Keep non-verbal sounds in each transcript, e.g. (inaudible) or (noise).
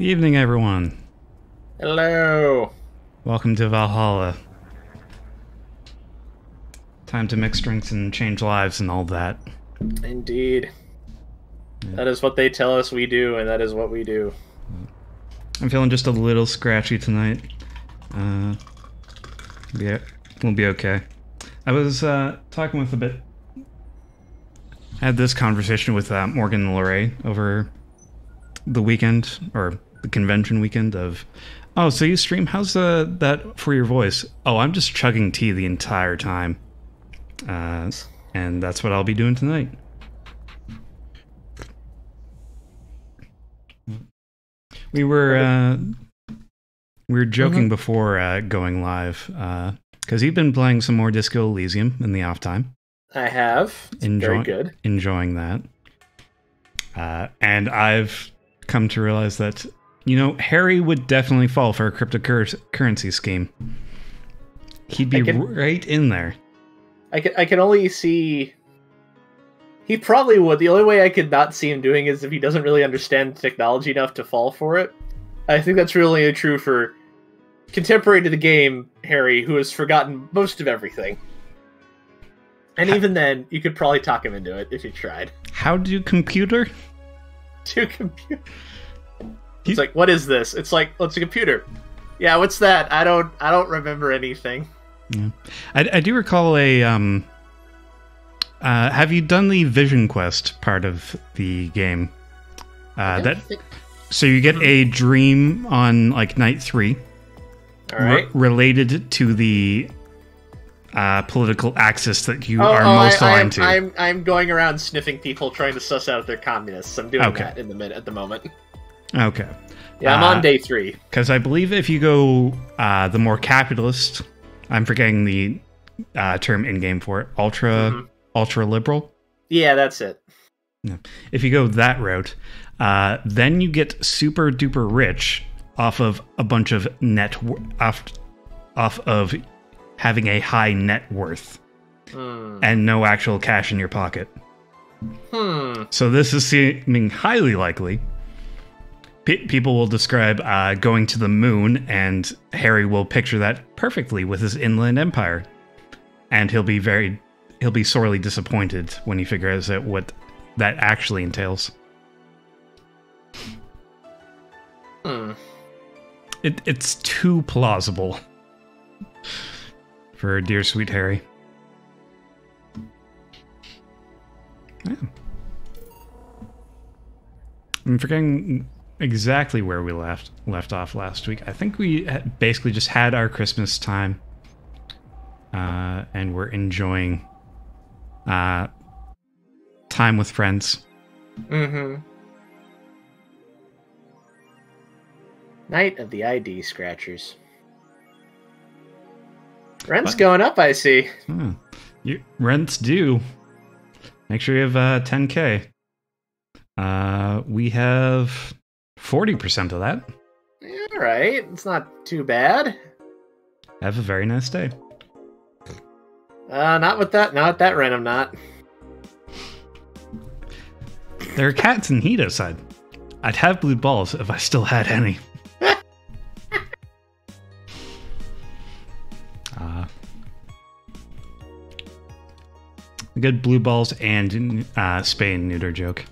Evening, everyone. Hello. Welcome to Valhalla. Time to mix drinks and change lives and all that. Indeed. That is what they tell us we do, and that is what we do. I'm feeling just a little scratchy tonight. Uh, yeah, we'll be okay. I was uh, talking with a bit. I had this conversation with uh, Morgan Lorray over the weekend or the convention weekend of. Oh, so you stream? How's uh, that for your voice? Oh, I'm just chugging tea the entire time, uh, and that's what I'll be doing tonight. We were uh, we were joking Mhm. before uh, going live because you've been playing some more Disco Elysium in the off time, I have. It's Enjoy- very good. enjoying that, uh, and I've come to realize that you know Harry would definitely fall for a cryptocurrency scheme. He'd be can- right in there. I can I can only see. He probably would. The only way I could not see him doing is if he doesn't really understand technology enough to fall for it. I think that's really true for contemporary to the game Harry, who has forgotten most of everything. And even then, you could probably talk him into it if you tried. How do computer? (laughs) To computer. He- It's like, what is this? It's like, oh, it's a computer. Yeah, what's that? I don't, I don't remember anything. Yeah, I, I do recall a. Um, uh, have you done the Vision Quest part of the game? Uh, that so you get a dream on like night three, All right. re- related to the uh, political axis that you Oh, are oh, most I, aligned I'm, to. I'm I'm going around sniffing people trying to suss out if they're communists. I'm doing Okay. that in the mid at the moment. Okay, Yeah, I'm Uh, on day three. because I believe if you go uh, the more capitalist, I'm forgetting the uh, term in game for it, ultra Mhm. ultra liberal. Yeah, that's it. if you go that route, uh, then you get super duper rich off of a bunch of net off off of having a high net worth Hmm. and no actual cash in your pocket. Hmm. So this is seeming highly likely. Pe people will describe uh, going to the moon, and Harry will picture that perfectly with his inland empire, and he'll be very, he'll be sorely disappointed when he figures out what that actually entails. Hmm. It, it's too plausible for dear sweet Harry. Yeah. I'm forgetting exactly where we left left off last week. I think we basically just had our Christmas time, uh, and we're enjoying uh, time with friends. Mm-hmm. Night of the ID scratchers. Rent's What? going up, I see. Hmm. You, rent's due. Make sure you have uh, 10k. Uh, we have 40% of that. All right, it's not too bad. Have a very nice day. Uh, not with that. Not that rent. I'm not. There are cats in heat outside. I'd have blue balls if I still had any. (laughs) uh, good blue balls and uh, spay and neuter joke.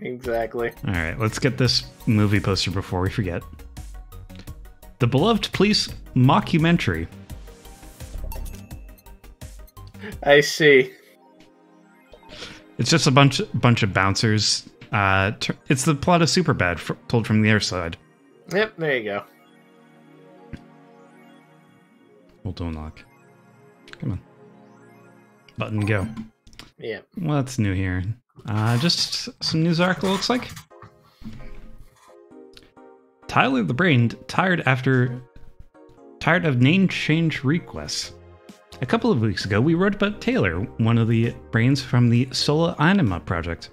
Exactly. All right, let's get this movie poster before we forget. The Beloved Police mockumentary. I see. It's just a bunch bunch of bouncers. Uh, it's the plot of Superbad, fr- told from the other side. Yep. There you go. Hold to unlock. Come on. Button go. Yep. What's new here? Uh, just some news article looks like. Tyler the Brain tired after tired of name change requests. A couple of weeks ago, we wrote about Taylor, one of the brains from the Sola Anima project.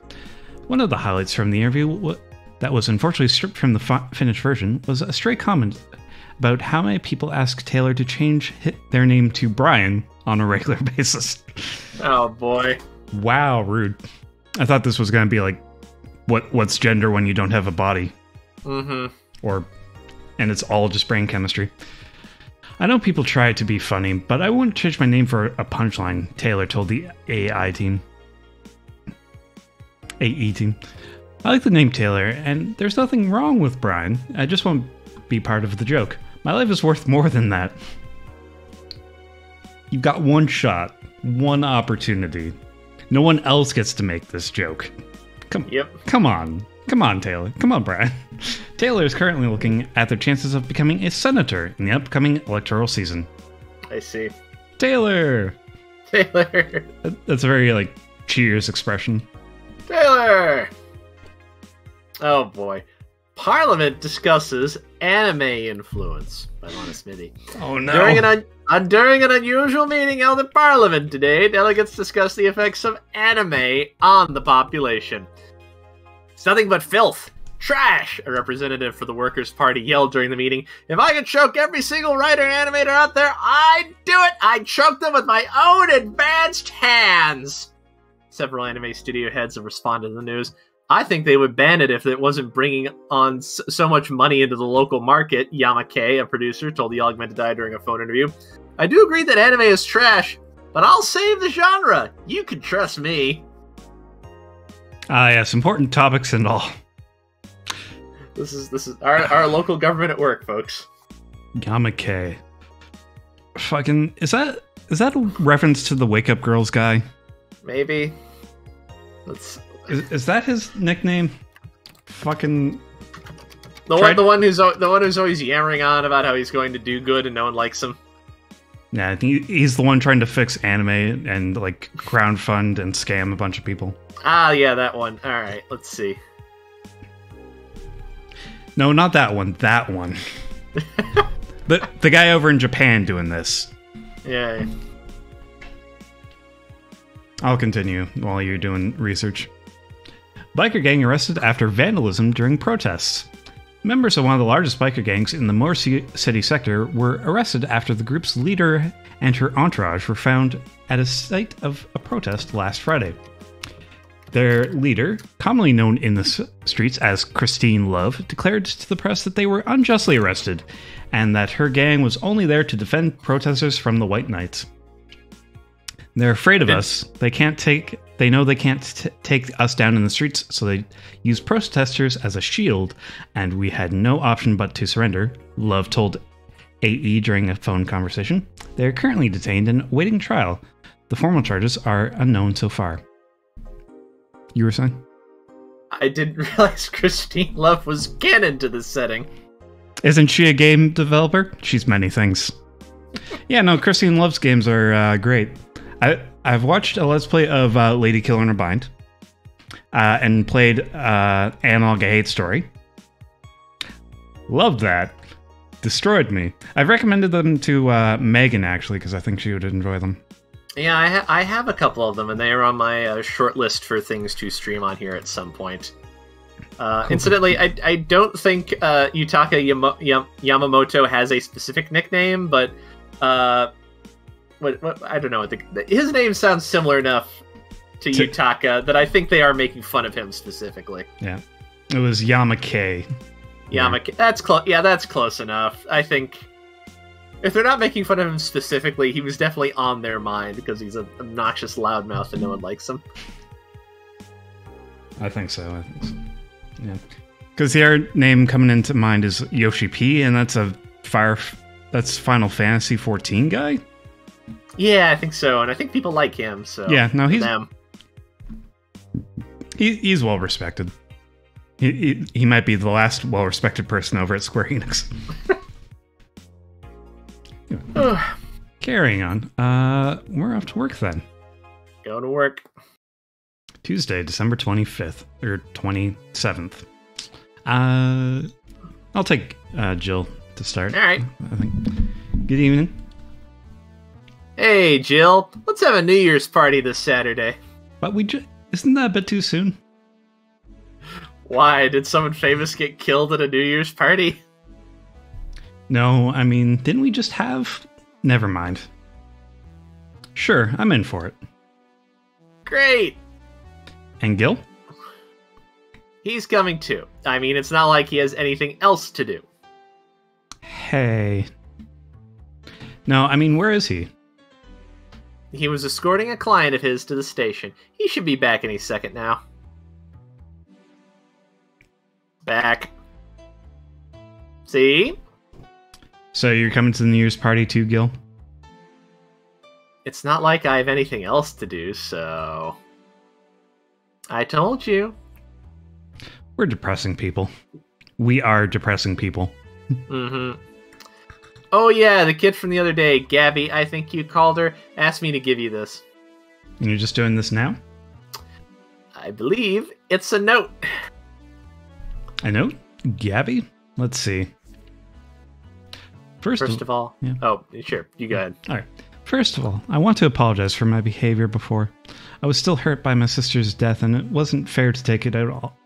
One of the highlights from the interview that was unfortunately stripped from the fi- finished version was a stray comment about how many people ask Taylor to change their name to Brian on a regular (laughs) basis. Oh boy. Wow, rude. I thought this was going to be like what what's gender when you don't have a body. Mm-hmm. or and it's all just brain chemistry. I know people try to be funny, but I wouldn't change my name for a punchline, Taylor told the AI team. AE team. I like the name Taylor, and there's nothing wrong with Brian. I just won't be part of the joke. My life is worth more than that. You've got one shot, one opportunity. No one else gets to make this joke. Come, Yep. come on. Come on, Taylor. Come on, Brian. Taylor is currently looking at their chances of becoming a senator in the upcoming electoral season. I see. Taylor! Taylor. That's a very, like, cheers expression. Taylor. Oh boy. Parliament discusses anime influence by Lana Smithy. Oh, no. During an un- uh, during an unusual meeting held in Parliament today, delegates discussed the effects of anime on the population. It's nothing but filth, trash. A representative for the Workers' Party yelled during the meeting. If I could choke every single writer and animator out there, I'd do it. I'd choke them with my own advanced hands. Several anime studio heads have responded to the news. I think they would ban it if it wasn't bringing on so much money into the local market. Yamake, a producer, told the Augmented Eye during a phone interview. I do agree that anime is trash, but I'll save the genre. You can trust me. Ah, yes, important topics and all. This is this is our, our local government at work, folks. Yamake. Fucking. Is that. Is that a reference to the Wake Up Girls guy? Maybe. Let's Is, is that his nickname? Fucking. the one the one who's the one who's always yammering on about how he's going to do good and no one likes him. Yeah, he, he's the one trying to fix anime and, like, crowdfund and scam a bunch of people. Ah, yeah, that one. All right, let's see. No, not that one. That one. (laughs) the, the guy over in Japan doing this. Yeah. I'll continue while you're doing research. Biker gang arrested after vandalism during protests. Members of one of the largest biker gangs in the Morsi City sector were arrested after the group's leader and her entourage were found at a site of a protest last Friday. Their leader, commonly known in the streets as Christine Love, declared to the press that they were unjustly arrested and that her gang was only there to defend protesters from the White Knights. They're afraid of us. They can't take. They know they can't t- take us down in the streets, so they use protesters as a shield, and we had no option but to surrender. Love told AE during a phone conversation. They are currently detained and awaiting trial. The formal charges are unknown so far. You were saying? I didn't (laughs) realize Christine Love was canon to this setting. Isn't she a game developer? She's many things. Yeah, no, Christine Love's games are uh, great. I I've watched a let's play of uh, Lady Killer in a Bind, uh, and played uh, Analog Hate Story. Loved that. Destroyed me. I've recommended them to uh, Megan actually because I think she would enjoy them. Yeah, I, ha- I have a couple of them, and they are on my uh, short list for things to stream on here at some point. Uh, Cool. Incidentally, I, I don't think uh, Yutaka Yama- Yam- Yamamoto has a specific nickname, but uh, what, what I don't know. The, the- his name sounds similar enough to, To- Yutaka that I think they are making fun of him specifically. Yeah, it was Yamake. Yeah. That's close. Yeah, that's close enough. I think if they're not making fun of him specifically, he was definitely on their mind because he's an obnoxious loudmouth and no one likes him. I think so. I think so. Yeah. Because the other name coming into mind is Yoshi P, and that's a fire. That's Final Fantasy 14 guy. Yeah, I think so, and I think people like him. So Yeah, no, he's them. he, he's well respected. He, he he might be the last well respected person over at Square Enix. (laughs) Carrying on. Uh, we're off to work then. Go to work. Tuesday, December 25th or 27th. Uh, I'll take uh, Jill to start. All right. I think. Good evening. Hey, Jill. Let's have a New Year's party this Saturday. But we ju- isn't that a bit too soon? Why did someone famous get killed at a New Year's party? No, I mean, didn't we just have? Never mind. Sure, I'm in for it. Great. And Gil? He's coming too. I mean, it's not like he has anything else to do. Hey. No, I mean, where is he? He was escorting a client of his to the station. He should be back any second now. Back. See? So you're coming to the New Year's party too, Gil? It's not like I have anything else to do, so. I told you. We're depressing people. We are depressing people. Mm hmm. Oh, yeah, the kid from the other day, Gaby, I think you called her, asked me to give you this. And you're just doing this now? I believe it's a note. A note? Gaby? Let's see. First, First of all, yeah. oh, sure, you go ahead. All right. First of all, I want to apologize for my behavior before. I was still hurt by my sister's death, and it wasn't fair to take it out all,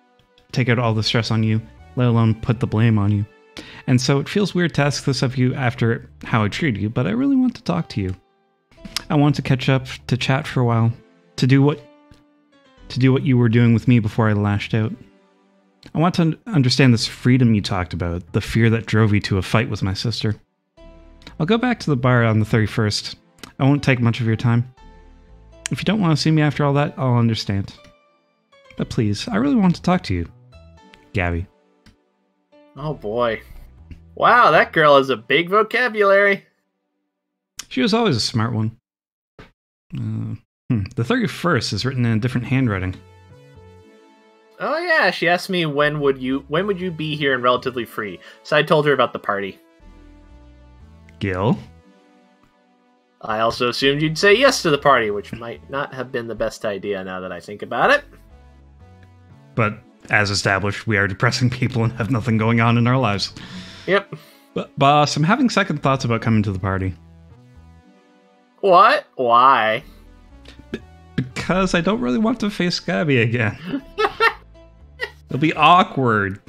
take out all the stress on you, let alone put the blame on you. And so it feels weird to ask this of you after how I treated you, but I really want to talk to you. I want to catch up, to chat for a while, to do what to do what you were doing with me before I lashed out. I want to understand this freedom you talked about, the fear that drove you to a fight with my sister. I'll go back to the bar on the 31st. I won't take much of your time. If you don't want to see me after all that, I'll understand. But please, I really want to talk to you. Gaby. Oh boy. Wow, that girl has a big vocabulary. She was always a smart one. Uh, hmm. The 31st is written in a different handwriting. Oh yeah, she asked me when would you when would you be here and relatively free. So I told her about the party. Gil? I also assumed you'd say yes to the party, which might not have been the best idea now that I think about it. But as established, we are depressing people and have nothing going on in our lives. Yep. But boss, I'm having second thoughts about coming to the party. What? Why? Because I don't really want to face Gaby again. (laughs) It'll be awkward.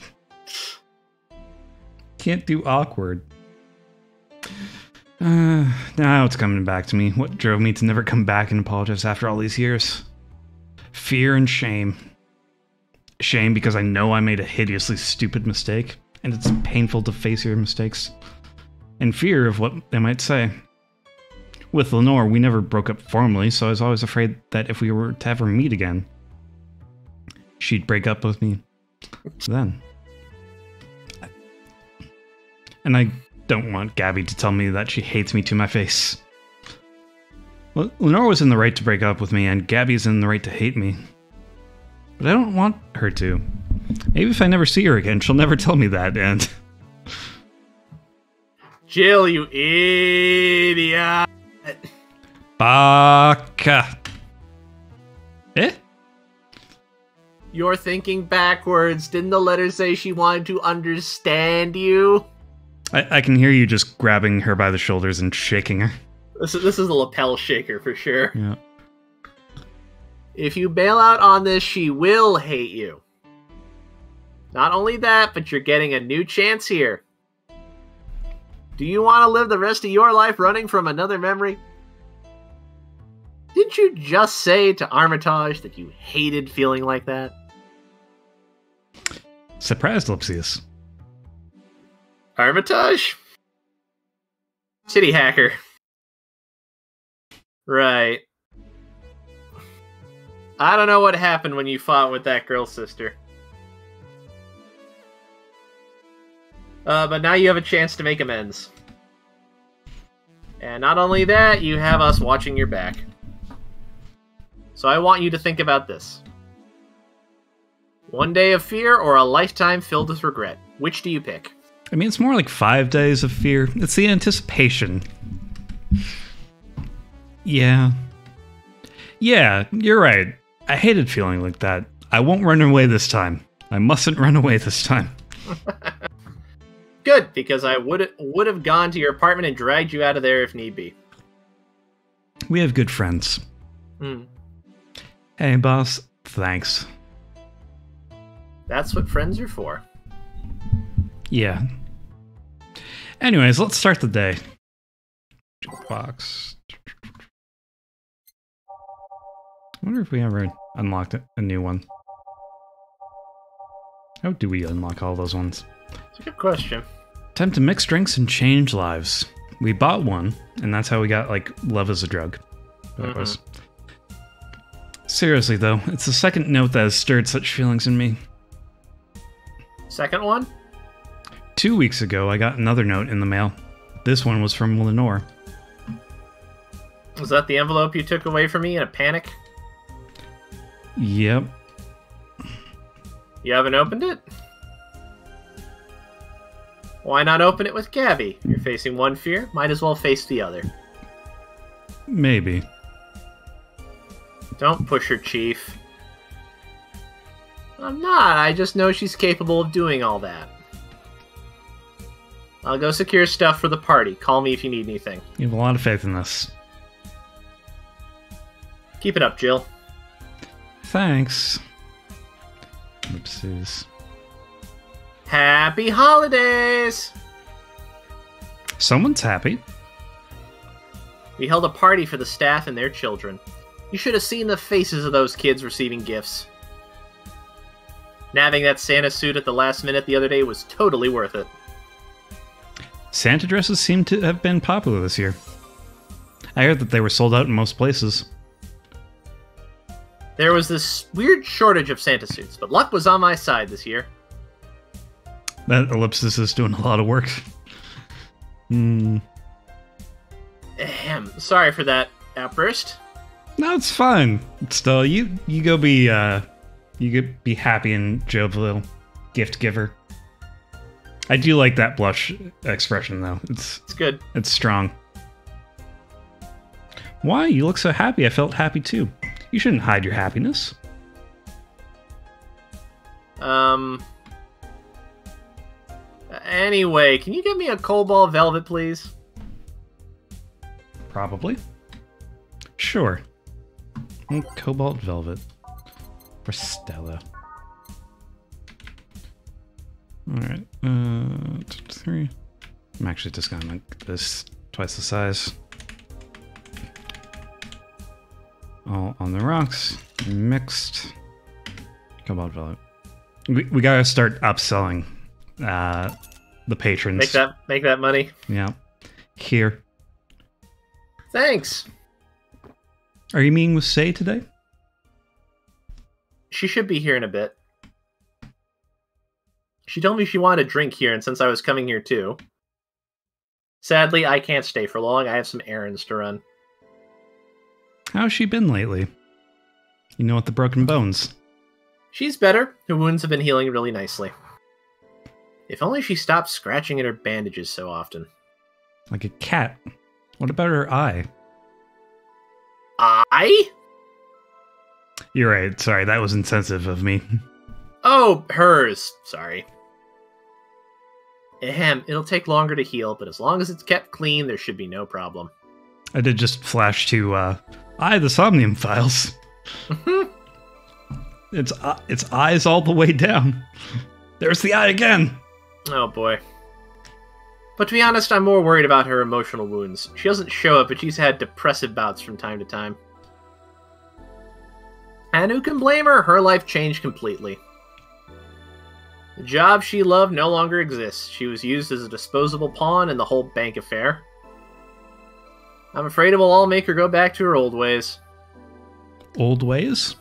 Can't do awkward. Uh, now it's coming back to me. What drove me to never come back and apologize after all these years? Fear and shame. Shame because I know I made a hideously stupid mistake, and it's painful to face your mistakes. And fear of what they might say. With Lenore, we never broke up formally, so I was always afraid that if we were to ever meet again, she'd break up with me then. And I don't want Gaby to tell me that she hates me to my face. Well, Lenore was in the right to break up with me, and Gaby's in the right to hate me. But I don't want her to. Maybe if I never see her again, she'll never tell me that, and. Jill, you idiot. Baka. Eh? You're thinking backwards. Didn't the letter say she wanted to understand you? I, I can hear you just grabbing her by the shoulders and shaking her. This is, this is a lapel shaker for sure. Yeah. If you bail out on this, she will hate you. Not only that, but you're getting a new chance here. Do you want to live the rest of your life running from another memory? Didn't you just say to Armitage that you hated feeling like that? Surprised, Lipsius. Armitage? City hacker. Right. I don't know what happened when you fought with that girl's sister. Uh, but now you have a chance to make amends. And not only that, you have us watching your back. So I want you to think about this. One day of fear or a lifetime filled with regret. Which do you pick? I mean, it's more like five days of fear. It's the anticipation. Yeah. Yeah, you're right. I hated feeling like that. I won't run away this time. I mustn't run away this time. (laughs) Good, because I would would have gone to your apartment and dragged you out of there if need be. We have good friends. Hmm. Hey, boss. Thanks. That's what friends are for. Yeah. Anyways, let's start the day. Box. I wonder if we ever unlocked a new one. How do we unlock all those ones? It's a good question. Time to mix drinks and change lives. We bought one, and that's how we got like love as a drug. That was. Seriously though, it's the second note that has stirred such feelings in me. Second one? Two weeks ago, I got another note in the mail. This one was from Lenore. Was that the envelope you took away from me in a panic? Yep. You haven't opened it? Why not open it with Gaby? You're facing one fear, might as well face the other. Maybe. Don't push her, Chief. I'm not, I just know she's capable of doing all that. I'll go secure stuff for the party. Call me if you need anything. You have a lot of faith in this. Keep it up, Jill. Thanks. Oopsies. Happy holidays! Someone's happy. We held a party for the staff and their children. You should have seen the faces of those kids receiving gifts. Nabbing that Santa suit at the last minute the other day was totally worth it. Santa dresses seem to have been popular this year. I heard that they were sold out in most places. There was this weird shortage of Santa suits, but luck was on my side this year. That ellipsis is doing a lot of work. Hmm. Ahem. Sorry for that outburst. No, it's fine. Still, you you go be uh, you go be happy and jovial, gift giver. I do like that blush expression though. It's It's good. it's strong. Why? You look so happy. I felt happy too. You shouldn't hide your happiness. Um. Anyway, can you get me a Cobalt Velvet, please? Probably. Sure. Cobalt Velvet. For Stella. Alright. Uh, three. I'm actually just gonna make this twice the size. All on the rocks. Mixed. Cobalt Velvet. We, we gotta start upselling uh, the patrons. Make that make that money. Yeah. Here. Thanks. Are you meeting with Sei today? She should be here in a bit. She told me she wanted a drink here, and since I was coming here too. Sadly, I can't stay for long. I have some errands to run. How's she been lately? You know, with the broken bones. She's better. Her wounds have been healing really nicely. If only she stopped scratching at her bandages so often. Like a cat. What about her eye? I? You're right. Sorry, that was insensitive of me. Oh, hers. Sorry. Ahem, it'll take longer to heal, but as long as it's kept clean, there should be no problem. I did just flash to uh AI the Somnium files. It's uh, its eyes all the way down. There's the eye again. Oh boy. But to be honest, I'm more worried about her emotional wounds. She doesn't show it, but she's had depressive bouts from time to time. And who can blame her? Her life changed completely. The job she loved no longer exists. She was used as a disposable pawn in the whole bank affair. I'm afraid it will all make her go back to her old ways. Old ways?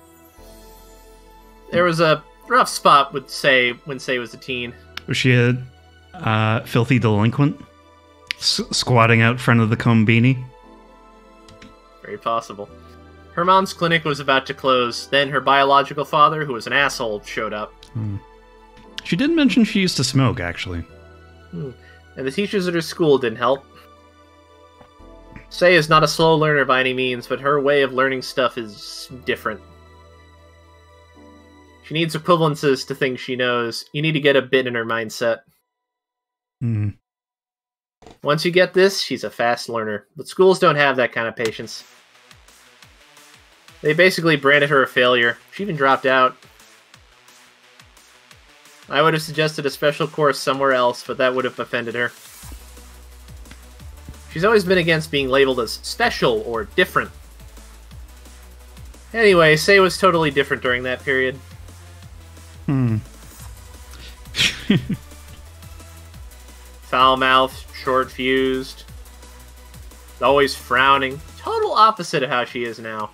There was a rough spot with Sei when Sei was a teen. Was she a uh, filthy delinquent? S- squatting out front of the Combini? Very possible. Her mom's clinic was about to close. Then her biological father, who was an asshole, showed up. She didn't mention she used to smoke, actually. And the teachers at her school didn't help. Sei is not a slow learner by any means, but her way of learning stuff is different. She needs equivalences to things she knows. You need to get a bit in her mindset. Hmm. Once you get this, she's a fast learner. But schools don't have that kind of patience. They basically branded her a failure. She even dropped out. I would have suggested a special course somewhere else, but that would have offended her. She's always been against being labeled as special or different. Anyway, Sei was totally different during that period. Hmm. (laughs) Foul mouthed, short fused, always frowning. Total opposite of how she is now.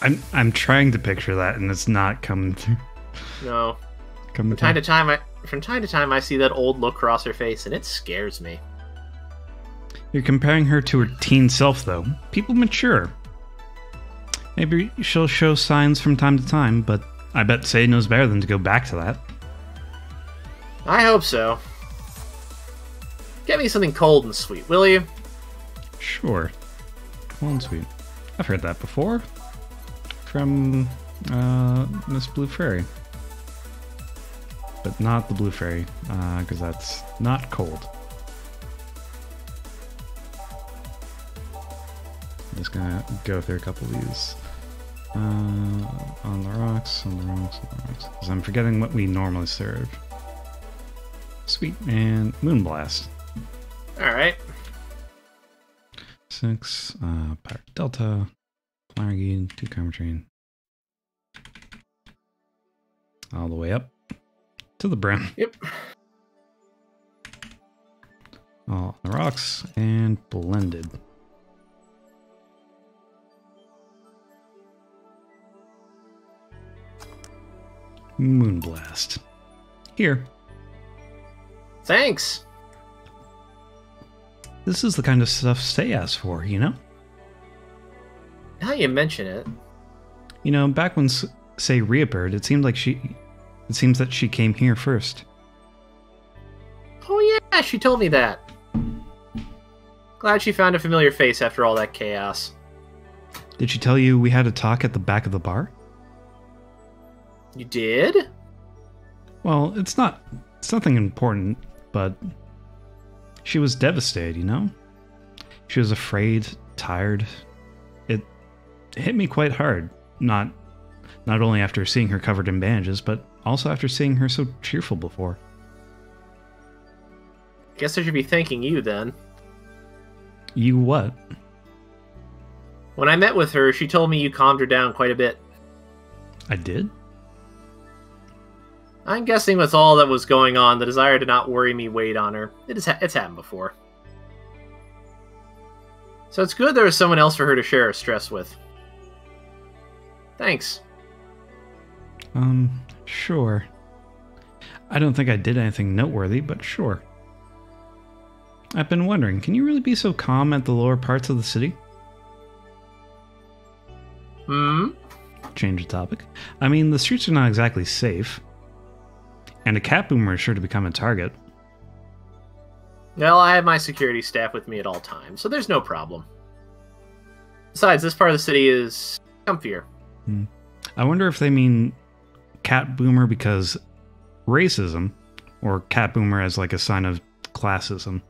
I'm I'm trying to picture that, and it's not coming through. No. Coming From time to time, I from time to time I see that old look cross her face, and it scares me. You're comparing her to her teen self, though. People mature. Maybe she'll show signs from time to time, but I bet Sei knows better than to go back to that. I hope so. Get me something cold and sweet, will you? Sure. Cool and sweet. I've heard that before. From uh, Miss Blue Fairy. But not the Blue Fairy, because that's not cold. I'm just gonna go through a couple of these. Uh, on the rocks, on the rocks, on the rocks. Because I'm forgetting what we normally serve. Sweet, and Moonblast. Alright. Six, uh, Powdered Delta, Flanergide, two Karmotrine. All the way up to the brim. Yep. All on the rocks and blended. Moonblast. Here. Thanks. This is the kind of stuff Stay asks for, you know? Now you mention it. You know, back when Sei reappeared, it seemed like she. It seems that she came here first. Oh yeah, she told me that. Glad she found a familiar face after all that chaos. Did she tell you we had a talk at the back of the bar? You did? Well, it's not. It's nothing important, but. She was devastated, you know? She was afraid, tired. It hit me quite hard. Not. Not only after seeing her covered in bandages, but also after seeing her so cheerful before. Guess I should be thanking you then. You what? When I met with her, she told me you calmed her down quite a bit. I did? I'm guessing with all that was going on, the desire to not worry me weighed on her. It is ha- it's happened before. So it's good there was someone else for her to share her stress with. Thanks. Um, sure. I don't think I did anything noteworthy, but sure. I've been wondering, can you really be so calm at the lower parts of the city? Hmm? Change the topic. I mean, the streets are not exactly safe. And a cat boomer is sure to become a target. Well, I have my security staff with me at all times, so there's no problem. Besides, this part of the city is comfier. I wonder if they mean cat boomer because racism, or cat boomer as like a sign of classism.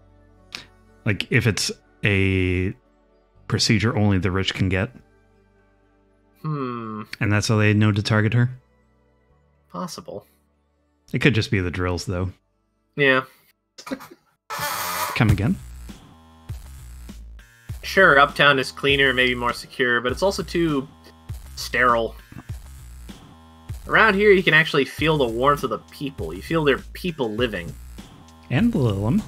Like if it's a procedure only the rich can get, Hmm, and that's how they know to target her. possible. It could just be the drills, though. Yeah. Come again? Sure, Uptown is cleaner, maybe more secure, but it's also too sterile. Around here, you can actually feel the warmth of the people. You feel their people living. And Lilim.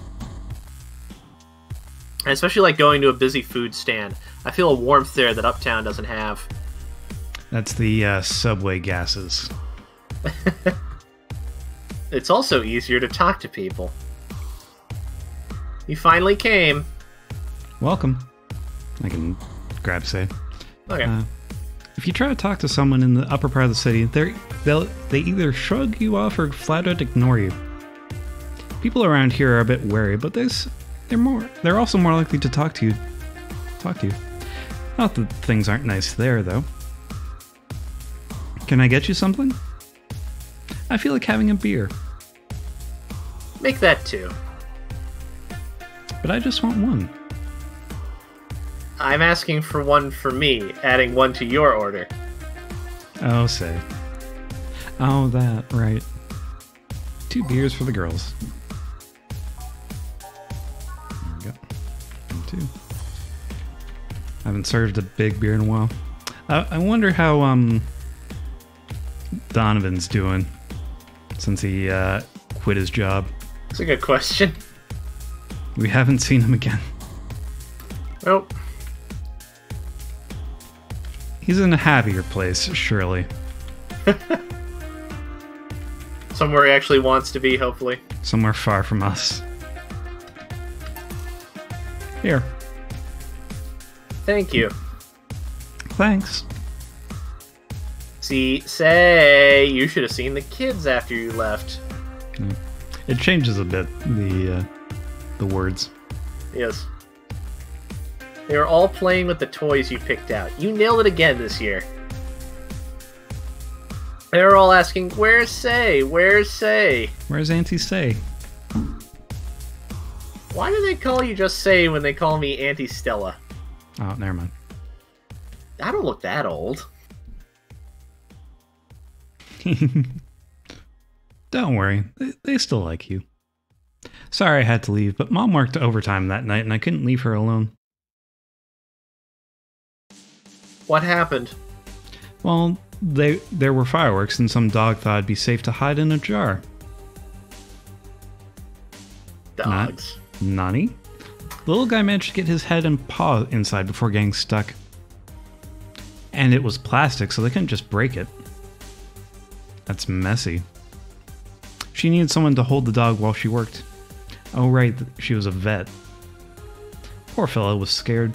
And especially like going to a busy food stand. I feel a warmth there that Uptown doesn't have. That's the uh, subway gases. (laughs) It's also easier to talk to people. You finally came. Welcome. I can grab Sei. Okay. Uh, if you try to talk to someone in the upper part of the city, they they'll they either shrug you off or flat out ignore you. People around here are a bit wary, but there's they're more they're also more likely to talk to you. Talk to you. Not that things aren't nice there though. Can I get you something? I feel like having a beer, Make that two. but I just want one. I'm asking for one for me, adding one to your order. Oh, Sei. Oh, that, right. Two beers for the girls. There we go. And two. I haven't served a big beer in a while. I, I wonder how, um, Donovan's doing since he, uh, quit his job. It's a good question. We haven't seen him again. Nope. He's in a happier place, surely. (laughs) Somewhere he actually wants to be, hopefully. Somewhere far from us. Here. Thank you. Thanks. See, Sei, you should have seen the kids after you left. It changes a bit, the, uh, the words. Yes. They were all playing with the toys you picked out. You nailed it again this year. They were all asking, Where's Sei? Where's Sei? Where's Auntie Sei? Why do they call you just Sei when they call me Auntie Stella? Oh, never mind. I don't look that old. (laughs) Don't worry, they, they still like you. Sorry I had to leave, but mom worked overtime that night and I couldn't leave her alone. What happened? Well, they there were fireworks and some dog thought it'd be safe to hide in a jar. Dogs. Nani? The little guy managed to get his head and paw inside before getting stuck. And it was plastic, so they couldn't just break it. That's messy. She needed someone to hold the dog while she worked. Oh, right, she was a vet. Poor fellow was scared.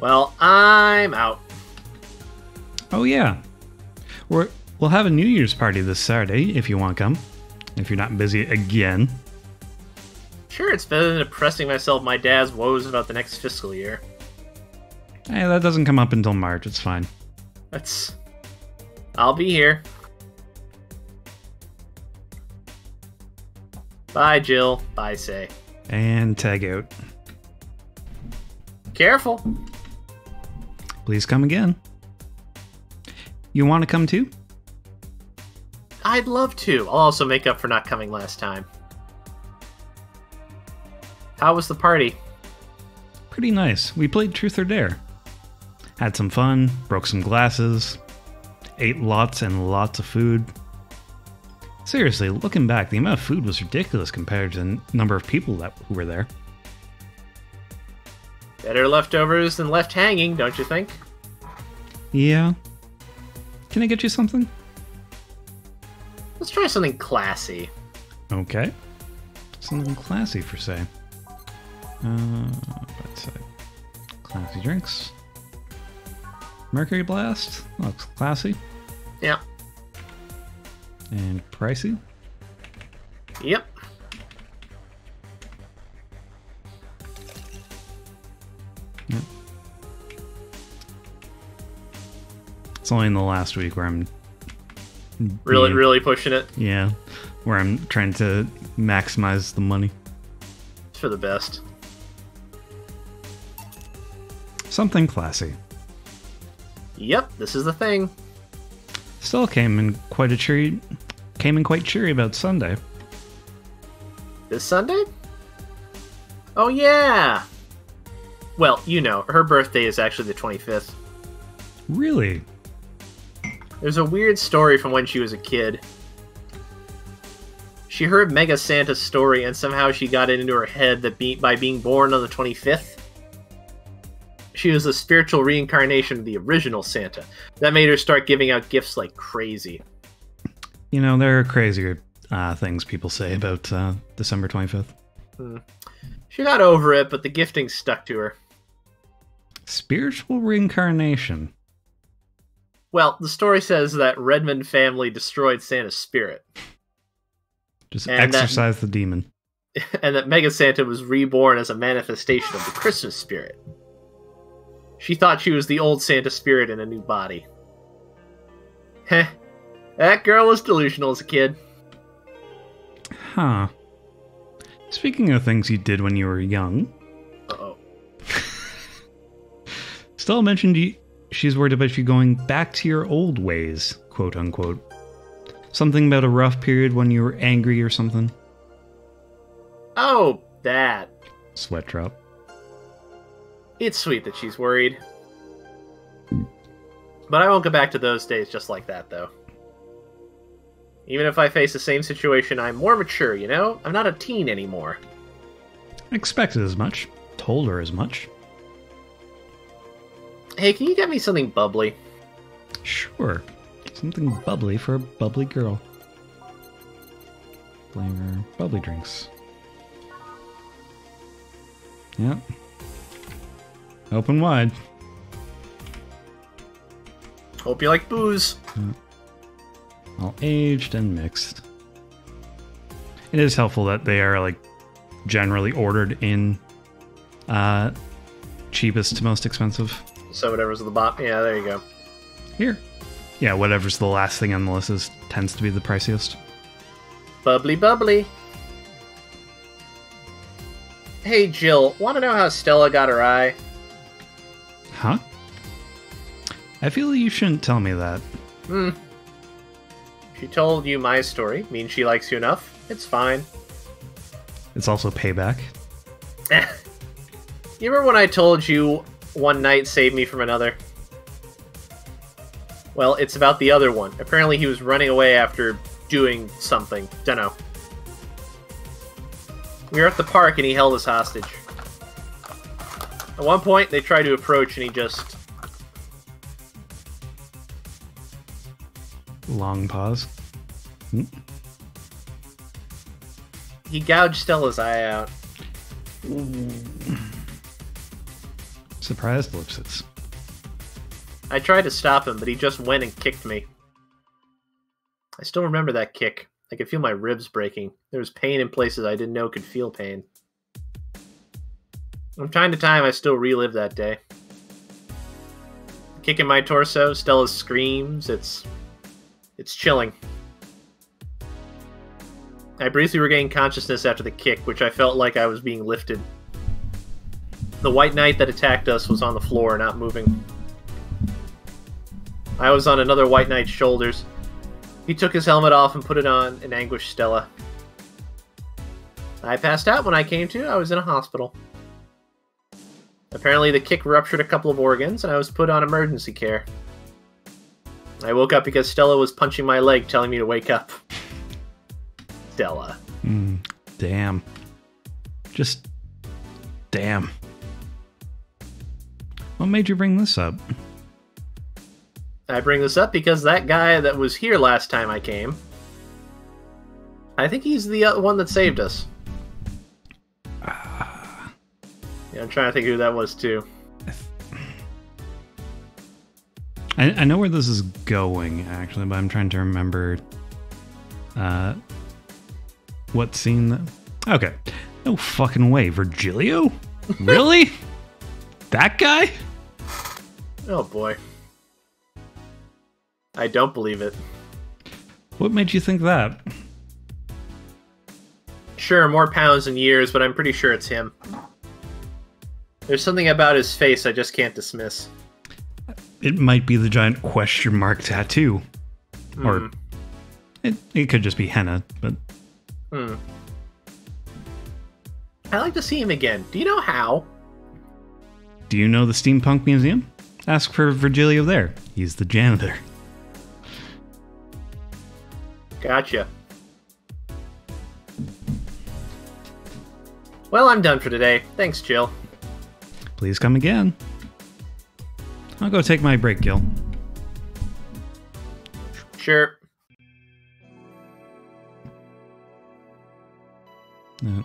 Well, I'm out. Oh, yeah. We're, we'll have a New Year's party this Saturday if you want to come. If you're not busy again. Sure, it's better than depressing myself my dad's woes about the next fiscal year. Hey, that doesn't come up until March. It's fine. That's. I'll be here. Bye, Jill. Bye, Sei. And tag out. Careful. Please come again. You want to come too? I'd love to. I'll also make up for not coming last time. How was the party? Pretty nice. We played Truth or Dare. Had some fun, broke some glasses, ate lots and lots of food. Seriously, looking back, the amount of food was ridiculous compared to the number of people that who were there. Better leftovers than left hanging, don't you think? Yeah. Can I get you something? Let's try something classy. Okay. Something classy for Sei. Uh, let's say classy drinks. Mercury Blast looks classy Yeah. and pricey. Yep. It's only in the last week where I'm Really, being- really pushing it. yeah, where I'm trying to maximize the money. It's for the best. Something classy. Yep, this is the thing. Still came in quite a cheery, came in quite cheery about Sunday. This Sunday? Oh, yeah! Well, you know, her birthday is actually the 25th. Really? There's a weird story from when she was a kid. She heard Mega Santa's story, and somehow she got it into her head that be- by being born on the 25th, she was a spiritual reincarnation of the original Santa. That made her start giving out gifts like crazy. You know, there are crazier uh, things people say about uh, December 25th. She got over it, but the gifting stuck to her. Spiritual reincarnation. Well, the story says that Redmond family destroyed Santa's spirit, Just And that- exorcise the demon. (laughs) and that Mega Santa was reborn as a manifestation of the Christmas spirit. She thought she was the old Santa spirit in a new body. Heh. That girl was delusional as a kid. Huh. Speaking of things you did when you were young, Uh oh. (laughs) Stella mentioned you, she's worried about you going back to your old ways, quote unquote. Something about a rough period when you were angry or something. Oh, that. Sweat drop. It's sweet that she's worried. But I won't go back to those days just like that, though. Even if I face the same situation, I'm more mature, you know? I'm not a teen anymore. Expected as much. Told her as much. Hey, can you get me something bubbly? Sure. Something bubbly for a bubbly girl. Flavor bubbly drinks. Yep. Open wide. Hope you like booze. All aged and mixed. It is helpful that they are like generally ordered in uh cheapest to most expensive. So whatever's at the bottom. Yeah, there you go. Here. Yeah, whatever's the last thing on the list is tends to be the priciest. Bubbly, bubbly. Hey, Jill, want to know how Stella got her eye? Huh? I feel you shouldn't tell me that. Hmm. She told you my story. Means she likes you enough. It's fine. It's also payback. (laughs) you remember when I told you one night saved me from another? Well, it's about the other one. Apparently, he was running away after doing something. Dunno. We were at the park and he held us hostage. At one point, they tried to approach and he just. Long pause. Hmm. He gouged Stella's eye out. Surprised ellipsis. I tried to stop him, but he just went and kicked me. I still remember that kick. I could feel my ribs breaking. There was pain in places I didn't know could feel pain. From time to time, I still relive that day. Kicking my torso, Stella screams. It's. It's chilling. I briefly regained consciousness after the kick, which I felt like I was being lifted. The white knight that attacked us was on the floor, not moving. I was on another white knight's shoulders. He took his helmet off and put it on in anguish Stella. I passed out when I came to. I was in a hospital. Apparently, the kick ruptured a couple of organs, and I was put on emergency care. I woke up because Stella was punching my leg, telling me to wake up. Stella. Mm, damn. Just damn. What made you bring this up? I bring this up because that guy that was here last time I came, I think he's the uh, one that saved us. Yeah, I'm trying to think who that was too. I, I know where this is going, actually, but I'm trying to remember uh, what scene. That... Okay. No fucking way. Virgilio? (laughs) Really? that guy? Oh boy. I don't believe it. What made you think that? Sure, more pounds and years, but I'm pretty sure it's him. There's something about his face I just can't dismiss. It might be the giant question mark tattoo. Mm. Or it, it could just be henna, but. Hmm. I'd like to see him again. Do you know how? Do you know the Steampunk Museum? Ask for Virgilio there. He's the janitor. Gotcha. Well, I'm done for today. Thanks, Jill. Please come again. I'll go take my break, Gil. Sure. Yeah.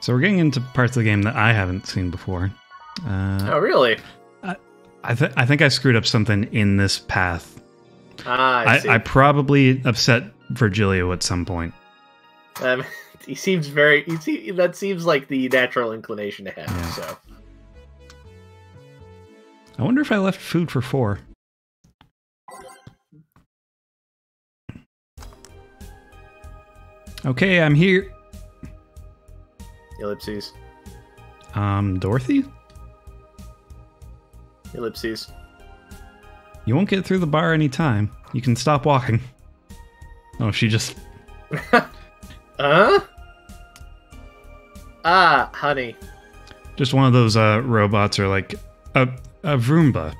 So we're getting into parts of the game that I haven't seen before. Uh, Oh, really? I, th- I think I screwed up something in this path. Ah, I, see. I, I probably upset Virgilio at some point. Um, (laughs) he seems very. He that seems like the natural inclination to have. Yeah. So I wonder if I left food for four. Okay, I'm here. ellipses, Um, Dorothy? ellipses. You won't get through the bar any time. You can stop walking. Oh, she just. (laughs) Huh? Ah, honey. Just one of those uh, robots or like a, a Roomba.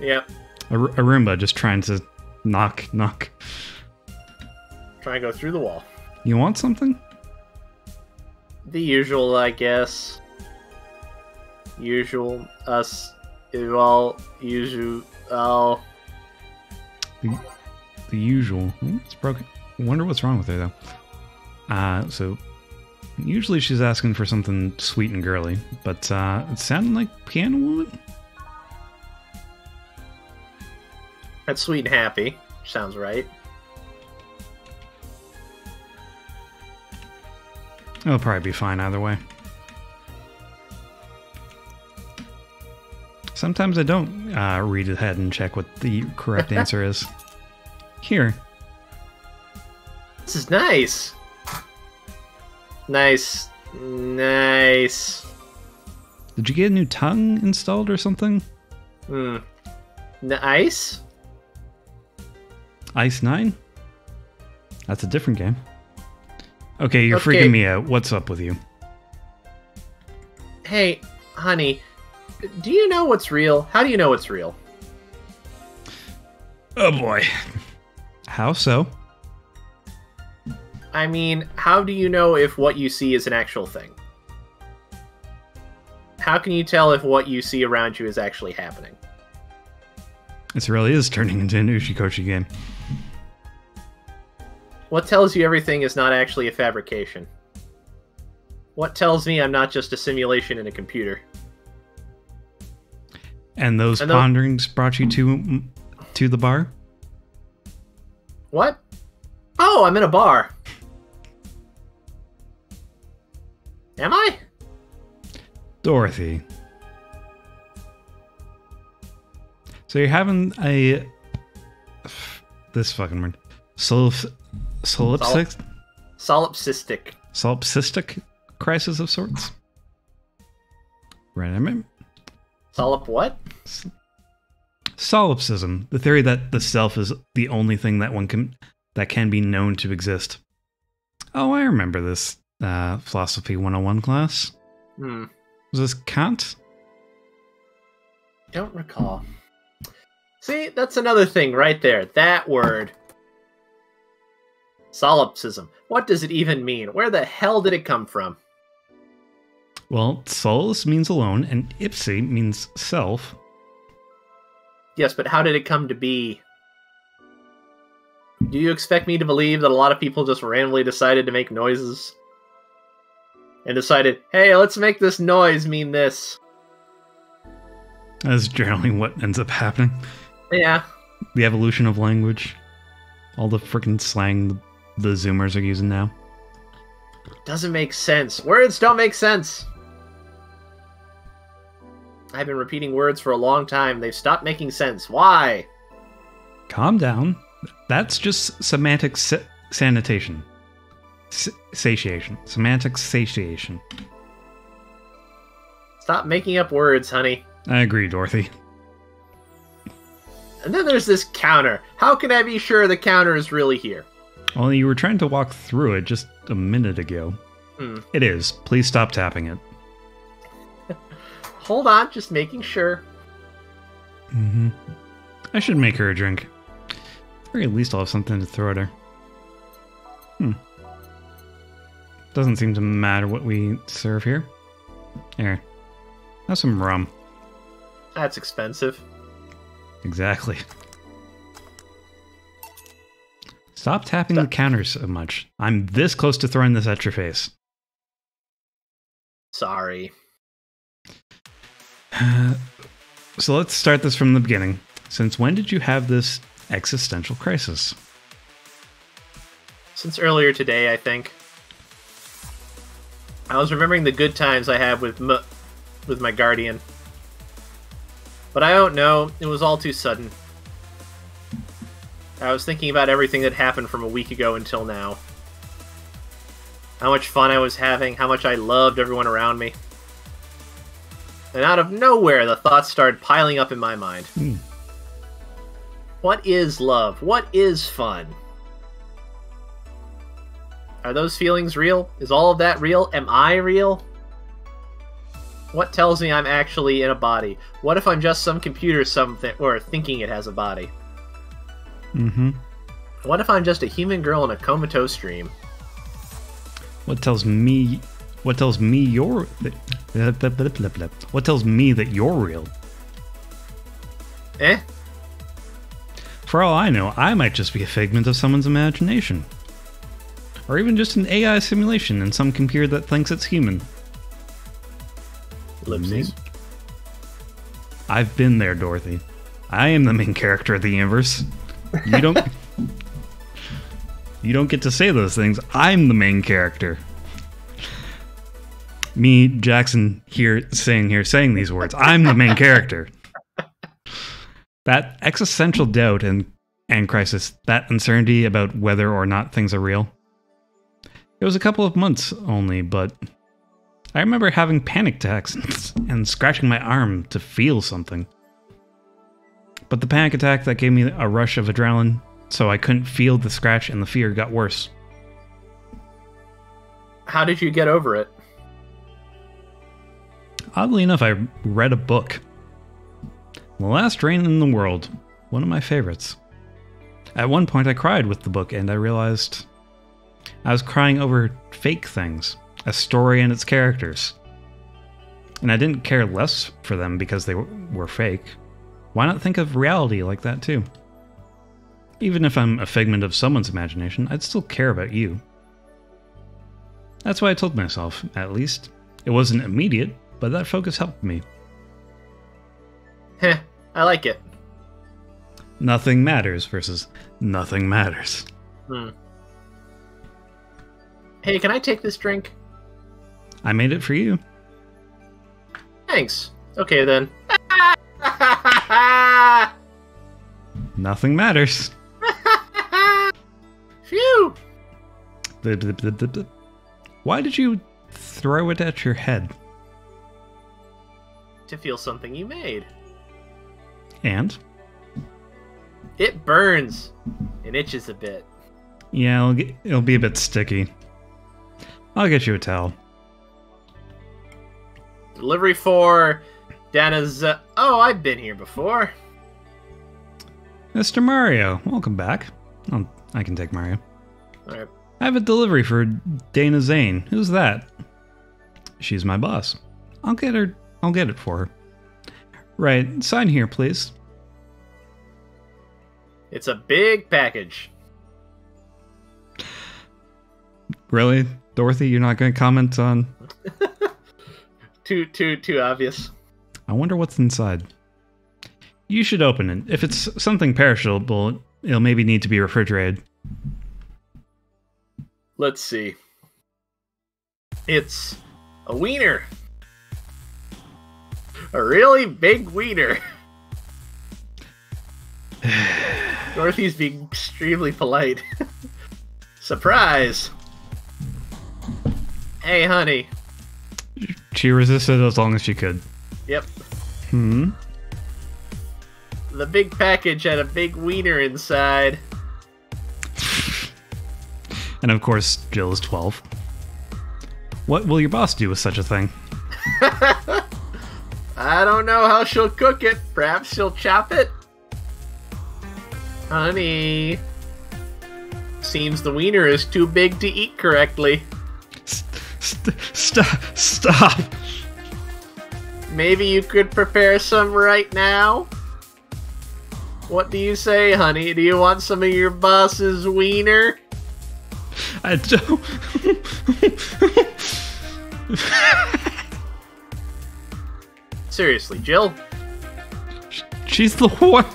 Yep. A, a Roomba just trying to knock, knock. Trying to go through the wall. You want something? The usual, I guess. Usual. Us. Well, usual. Oh. The, the usual. Hmm, It's broken. Wonder what's wrong with her though. Uh, so usually she's asking for something sweet and girly, but uh, it sounded like Piano Woman. That's sweet and happy. Sounds right. It'll probably be fine either way. Sometimes I don't uh, read ahead and check what the correct (laughs) answer is. Here, This is nice. Nice. Nice. did you get a new tongue installed or something? Hmm. Nice? Ice 9? That's a different game. Okay, you're Okay. freaking me out. What's up with you? Hey, honey, do you know what's real? How do you know what's real? Oh boy. How so? I mean, how do you know if what you see is an actual thing? How can you tell if what you see around you is actually happening? This really is turning into an Uchikoshi game. What tells you everything is not actually a fabrication? What tells me I'm not just a simulation in a computer? And those And ponderings brought you to mm, to the bar? What? Oh, I'm in a bar. Am I? Dorothy. So you're having a this fucking word. Solip solipsic Solipsistic. solipsistic crisis of sorts. Right, I mean Solip what? solipsism, the theory that the self is the only thing that one can that can be known to exist. Oh, I remember this uh, philosophy 101 class. Hmm. Was this Kant? Don't recall. See, that's another thing right there. That word. Solipsism. What does it even mean? Where the hell did it come from? Well, solus means alone, and ipsi means self. Yes, but how did it come to be? Do you expect me to believe that a lot of people just randomly decided to make noises? And decided, hey, let's make this noise mean this. That's generally what ends up happening. Yeah. The evolution of language. All the freaking slang the Zoomers are using now. Doesn't make sense. Words don't make sense. I've been repeating words for a long time. They've stopped making sense. Why? Calm down. That's just semantic sa- sanitation. S- satiation. Semantic satiation. Stop making up words, honey. I agree, Dorothy. And then there's this counter. How can I be sure the counter is really here? Well, you were trying to walk through it just a minute ago. Hmm. It is. Please stop tapping it. (laughs) Hold on, just making sure. Mm-hmm. I should make her a drink. At very least, I'll have something to throw at her. Hmm. Doesn't seem to matter what we serve here. Here. Have some rum. That's expensive. Exactly. (laughs) Stop tapping the counters so much. I'm this close to throwing this at your face. Sorry. (sighs) so let's start this from the beginning. Since when did you have this existential crisis? Since earlier today, I think. I was remembering the good times I had with m- with my guardian. But I don't know, it was all too sudden. I was thinking about everything that happened from a week ago until now. How much fun I was having, how much I loved everyone around me. And out of nowhere, the thoughts started piling up in my mind. Hmm. What is love? What is fun? Are those feelings real? Is all of that real? Am I real? What tells me I'm actually in a body? What if I'm just some computer something or thinking it has a body? Mm-hmm. What if I'm just a human girl in a comatose dream? What tells me? What tells me you're? What tells me that you're real? Eh? For all I know, I might just be a figment of someone's imagination. Or even just an AI simulation in some computer that thinks it's human. Ellipses. I've been there, Dorothy. I am the main character of the universe. You don't. you don't get to say those things. I'm the main character. Me, Jackson, here saying here saying these words. I'm the main character. That existential doubt and and crisis, that uncertainty about whether or not things are real. It was a couple of months only, but I remember having panic attacks (laughs) and scratching my arm to feel something. But the panic attack that gave me a rush of adrenaline, so I couldn't feel the scratch and the fear got worse. How did you get over it? Oddly enough, I read a book. The Last Rain in the World, one of my favorites. At one point, I cried with the book, and I realized I was crying over fake things, a story and its characters. And I didn't care less for them because they were fake. Why not think of reality like that too? Even if I'm a figment of someone's imagination, I'd still care about you. That's why I told myself, at least. It wasn't immediate, but that focus helped me. Heh, I like it. Nothing matters versus nothing matters. Hmm. Hey, can I take this drink? I made it for you. Thanks. Okay then. (laughs) (laughs) Nothing matters. (laughs) Phew! Why did you throw it at your head? To feel something you made. And? It burns. It itches a bit. Yeah, it'll, get, it'll be a bit sticky. I'll get you a towel. Delivery for Dana's. Uh, oh, I've been here before. Mr. Mario, welcome back. Oh, I can take Mario. Alright. I have a delivery for Dana Zane. Who's that? She's my boss. I'll get her. I'll get it for her. Right, sign here, please. It's a big package. Really, Dorothy? You're not going to comment on? (laughs) Too, too, too obvious. I wonder what's inside. You should open it. If it's something perishable, it'll maybe need to be refrigerated. Let's see. It's a wiener. A really big wiener. (sighs) Dorothy's being extremely polite. (laughs) Surprise! Hey, honey. She resisted as long as she could. Yep. Hmm. The big package had a big wiener inside. And of course, Jill is 12. What will your boss do with such a thing? (laughs) I don't know how she'll cook it. Perhaps she'll chop it? Honey. Seems the wiener is too big to eat correctly. St- stop! Stop! Maybe you could prepare some right now? What do you say, honey? Do you want some of your boss's wiener? I don't. Seriously, Jill? She's the one.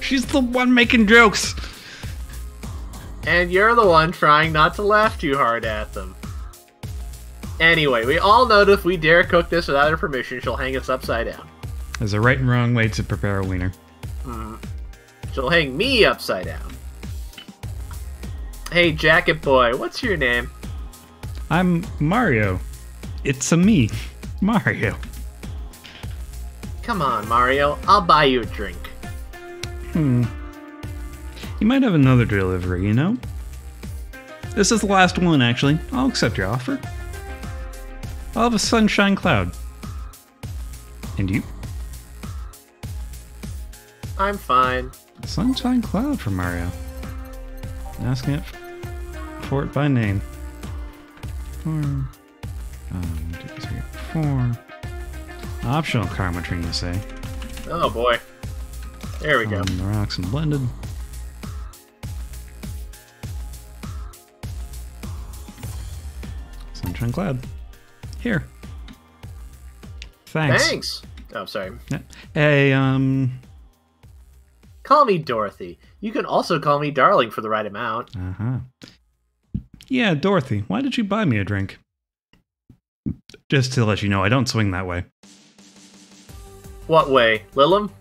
She's the one making jokes. And you're the one trying not to laugh too hard at them. Anyway, we all know that if we dare cook this without her permission, she'll hang us upside down. There's a right and wrong way to prepare a wiener. She'll hang me upside down. Hey, Jacket Boy, what's your name? I'm Mario. It's a me, Mario. Come on, Mario. I'll buy you a drink. Hmm. You might have another delivery, you know? This is the last one, actually. I'll accept your offer. I'll have a sunshine cloud. And you? I'm fine. Sunshine Cloud for Mario. Asking it for it by name. Four. Um, two, three, four. Optional Karmotrine, you say. Oh boy. There we go. The rocks and blended. Sunshine Cloud. Here. Thanks. Thanks. Oh, sorry. Hey, um. Call me Dorothy. You can also call me Darling for the right amount. Uh huh. Yeah, Dorothy, why did you buy me a drink? Just to let you know, I don't swing that way. What way? Lilim?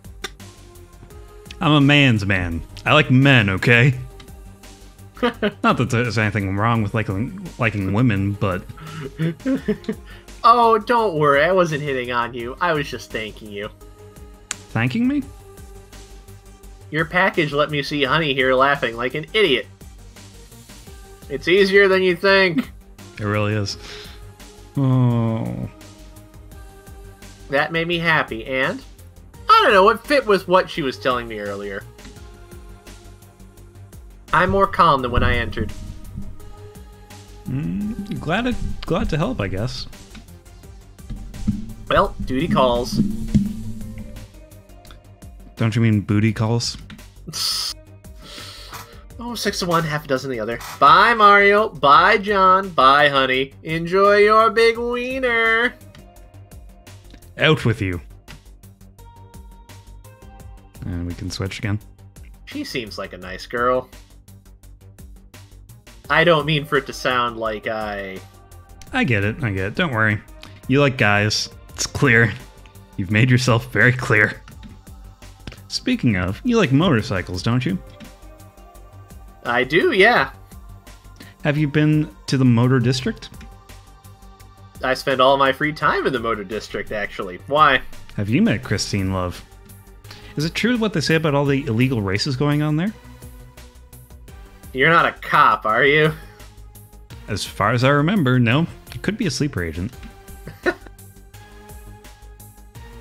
I'm a man's man. I like men, okay? (laughs) Not that there's anything wrong with liking, liking women, but (laughs) oh, don't worry. I wasn't hitting on you. I was just thanking you. thanking me? Your package let me see Honey here laughing like an idiot. It's easier than you think. It really is. Oh. That made me happy, and I don't know, it fit with what she was telling me earlier. I'm more calm than when I entered. Mm, glad to, glad to help, I guess. Well, duty calls. Don't you mean booty calls? (sighs) Oh, six to one, half a dozen the other. Bye, Mario. Bye, John. Bye, honey. Enjoy your big wiener. Out with you. And we can switch again. She seems like a nice girl. I don't mean for it to sound like I. I get it, I get it. Don't worry. You like guys. It's clear. You've made yourself very clear. Speaking of, you like motorcycles, don't you? I do, yeah. Have you been to the Motor District? I spend all my free time in the Motor District, actually. Why? Have you met Christine Love? Is it true what they say about all the illegal races going on there? You're not a cop, are you? As far as I remember, no. It could be a sleeper agent. (laughs)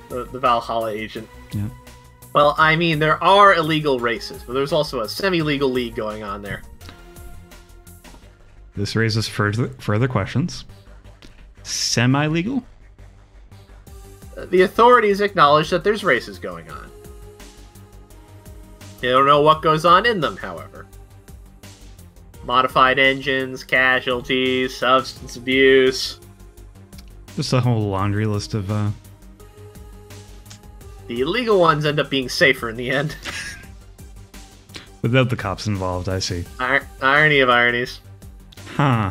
The, the Valhalla agent. Yeah. Well, I mean, there are illegal races, but there's also a semi legal league going on there. This raises further further questions. Semi legal? The authorities acknowledge that there's races going on. They don't know what goes on in them, however. Modified engines, casualties, substance abuse. Just a whole laundry list of uh The illegal ones end up being safer in the end. (laughs) without the cops involved, I see. Ir- irony of ironies. Huh.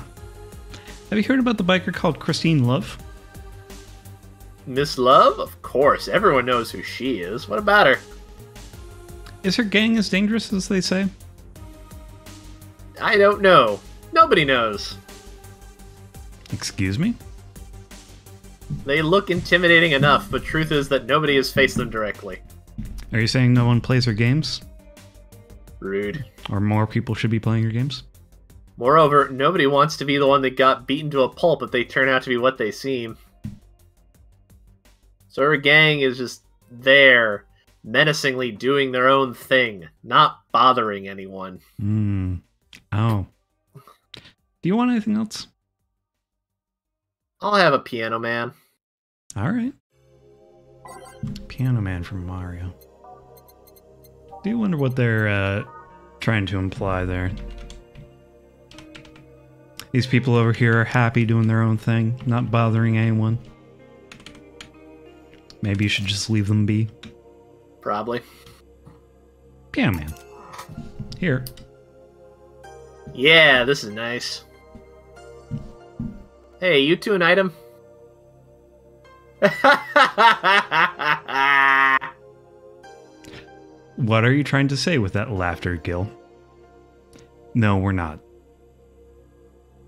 Have you heard about the biker called Christine Love? Miss Love? Of course, everyone knows who she is. What about her? Is her gang as dangerous as they say? I don't know. Nobody knows. Excuse me? They look intimidating enough, but truth is that nobody has faced them directly. Are you saying no one plays her games? Rude. Or more people should be playing her games? Moreover, nobody wants to be the one that got beaten to a pulp if they turn out to be what they seem. So her gang is just there, menacingly doing their own thing, not bothering anyone. Hmm. Oh. Do you want anything else? I'll have a piano man. Alright. Piano Man from Mario. Do you wonder what they're uh, trying to imply there? These people over here are happy doing their own thing, not bothering anyone. Maybe you should just leave them be. Probably. Piano Man. Here. Yeah, this is nice. Hey, you two an item? (laughs) What are you trying to say with that laughter, Gil? No, we're not.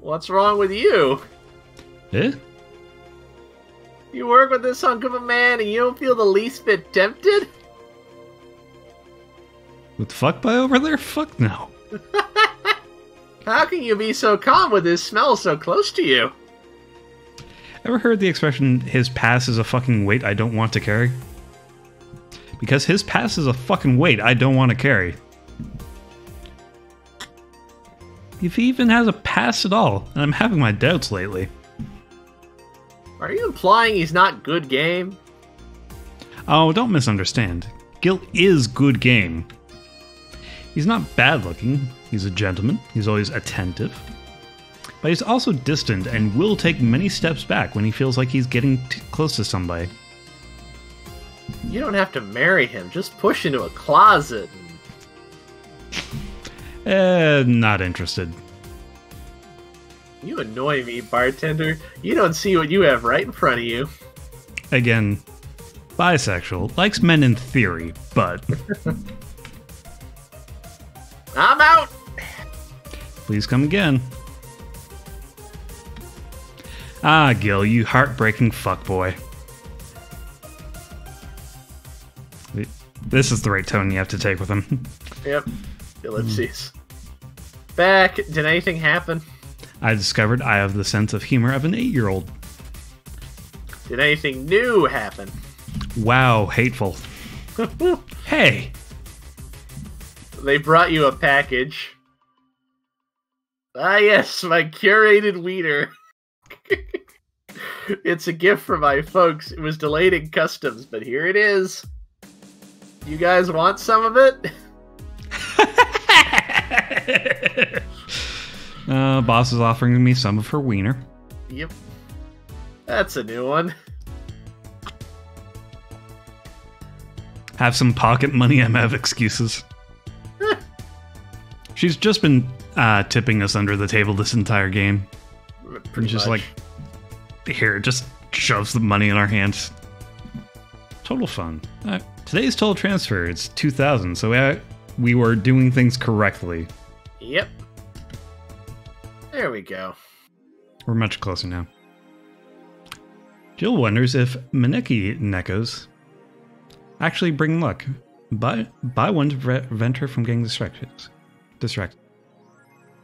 What's wrong with you? Eh? You work with this hunk of a man and you don't feel the least bit tempted? With fuck by over there? Fuck no. (laughs) How can you be so calm with his smell so close to you? Ever heard the expression, his pass is a fucking weight I don't want to carry? because his pass is a fucking weight I don't want to carry. If he even has a pass at all, and I'm having my doubts lately. Are you implying he's not good game? Oh, don't misunderstand. Gil is good game. He's not bad looking, he's a gentleman, he's always attentive. But he's also distant and will take many steps back when he feels like he's getting close to somebody. You don't have to marry him. Just push into a closet. Eh, not interested. You annoy me, bartender. You don't see what you have right in front of you. Again, bisexual, likes men in theory, but (laughs) I'm out. please come again. Ah, Gil, you heartbreaking fuckboy. This is the right tone you have to take with him. (laughs) Yep. Ellipses. Back. Did anything happen? I discovered I have the sense of humor of an eight year old. Did anything new happen? Wow, hateful. (laughs) Hey! they brought you a package. Ah, yes, my curated wiener. It's a gift for my folks. It was delayed in customs, but here it is. You guys want some of it? (laughs) uh, boss is offering me some of her wiener. Yep. That's a new one. Have some pocket money, I'm have excuses. (laughs) She's just been uh, tipping us under the table this entire game. Pretty just much. like, here, just shoves the money in our hands. Total fun. Uh, today's total transfer it's 2,000, so uh, we were doing things correctly. Yep. There we go. We're much closer now. Jill wonders if Maneki Nekos actually bring luck. Buy, buy one to prevent her from getting distracted. Distracted.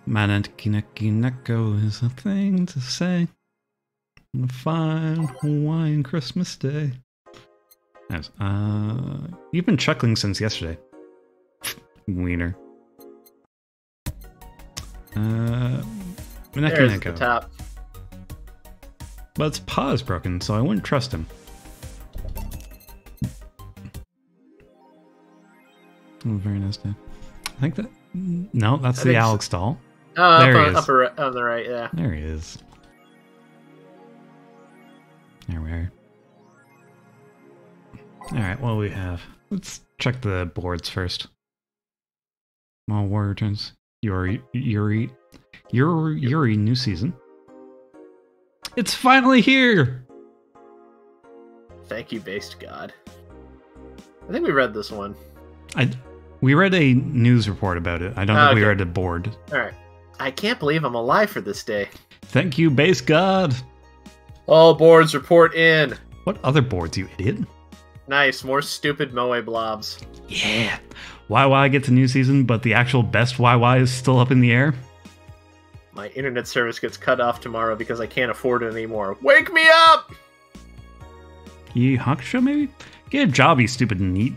Maneki Neki Neko is a thing to say on a fine Hawaiian Christmas day. Nice. Uh, you've been chuckling since yesterday. Wiener. Uh, Maneki There's Neko. the top. But its paw is broken, so I wouldn't trust him. Oh, very nice day. I think that. No, that's I the. Alex doll. Oh, There up, he on, is. upper on the right, yeah. There he is. There we are. Alright, what do we have? Let's check the boards first. Small Warrior turns. Yuri, Yuri, Yuri, Yuri, new season. It's finally here! Thank you, based god. I think we read this one. I we read a news report about it. I don't Ah, think we read a board. All right. I can't believe I'm alive for this day. Thank you, base god. All boards report in. What other boards, you idiot? Nice, more stupid moe blobs. Yeah. YY gets a new season, but the actual best YY is still up in the air. My internet service gets cut off tomorrow because I can't afford it anymore. Wake me up! Yi Hakusho, maybe? Get a job, you stupid NEET.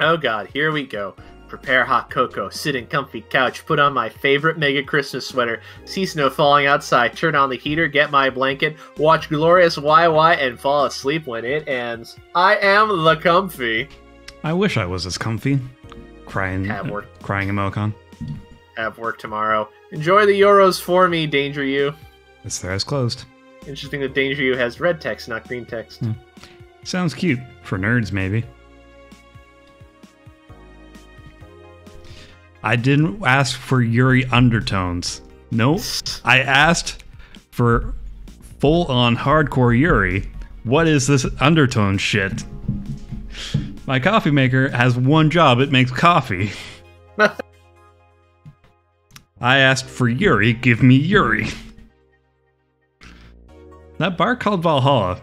Oh god, here we go. Prepare hot cocoa, sit in comfy couch, put on my favorite mega Christmas sweater, see snow falling outside, turn on the heater, get my blanket, watch glorious YY, and fall asleep when it ends. I am the comfy. I wish I was as comfy. Crying, Have work. crying emoticon. Have work tomorrow. Enjoy the Euros for me, Danger You. It's their eyes closed. Interesting that Danger You has red text, not green text. Hmm. Sounds cute. For nerds, maybe. I didn't ask for Yuri undertones. Nope. I asked for full on hardcore Yuri. What is this undertone shit? My coffee maker has one job it makes coffee. (laughs) I asked for Yuri, give me Yuri. That bar called Valhalla.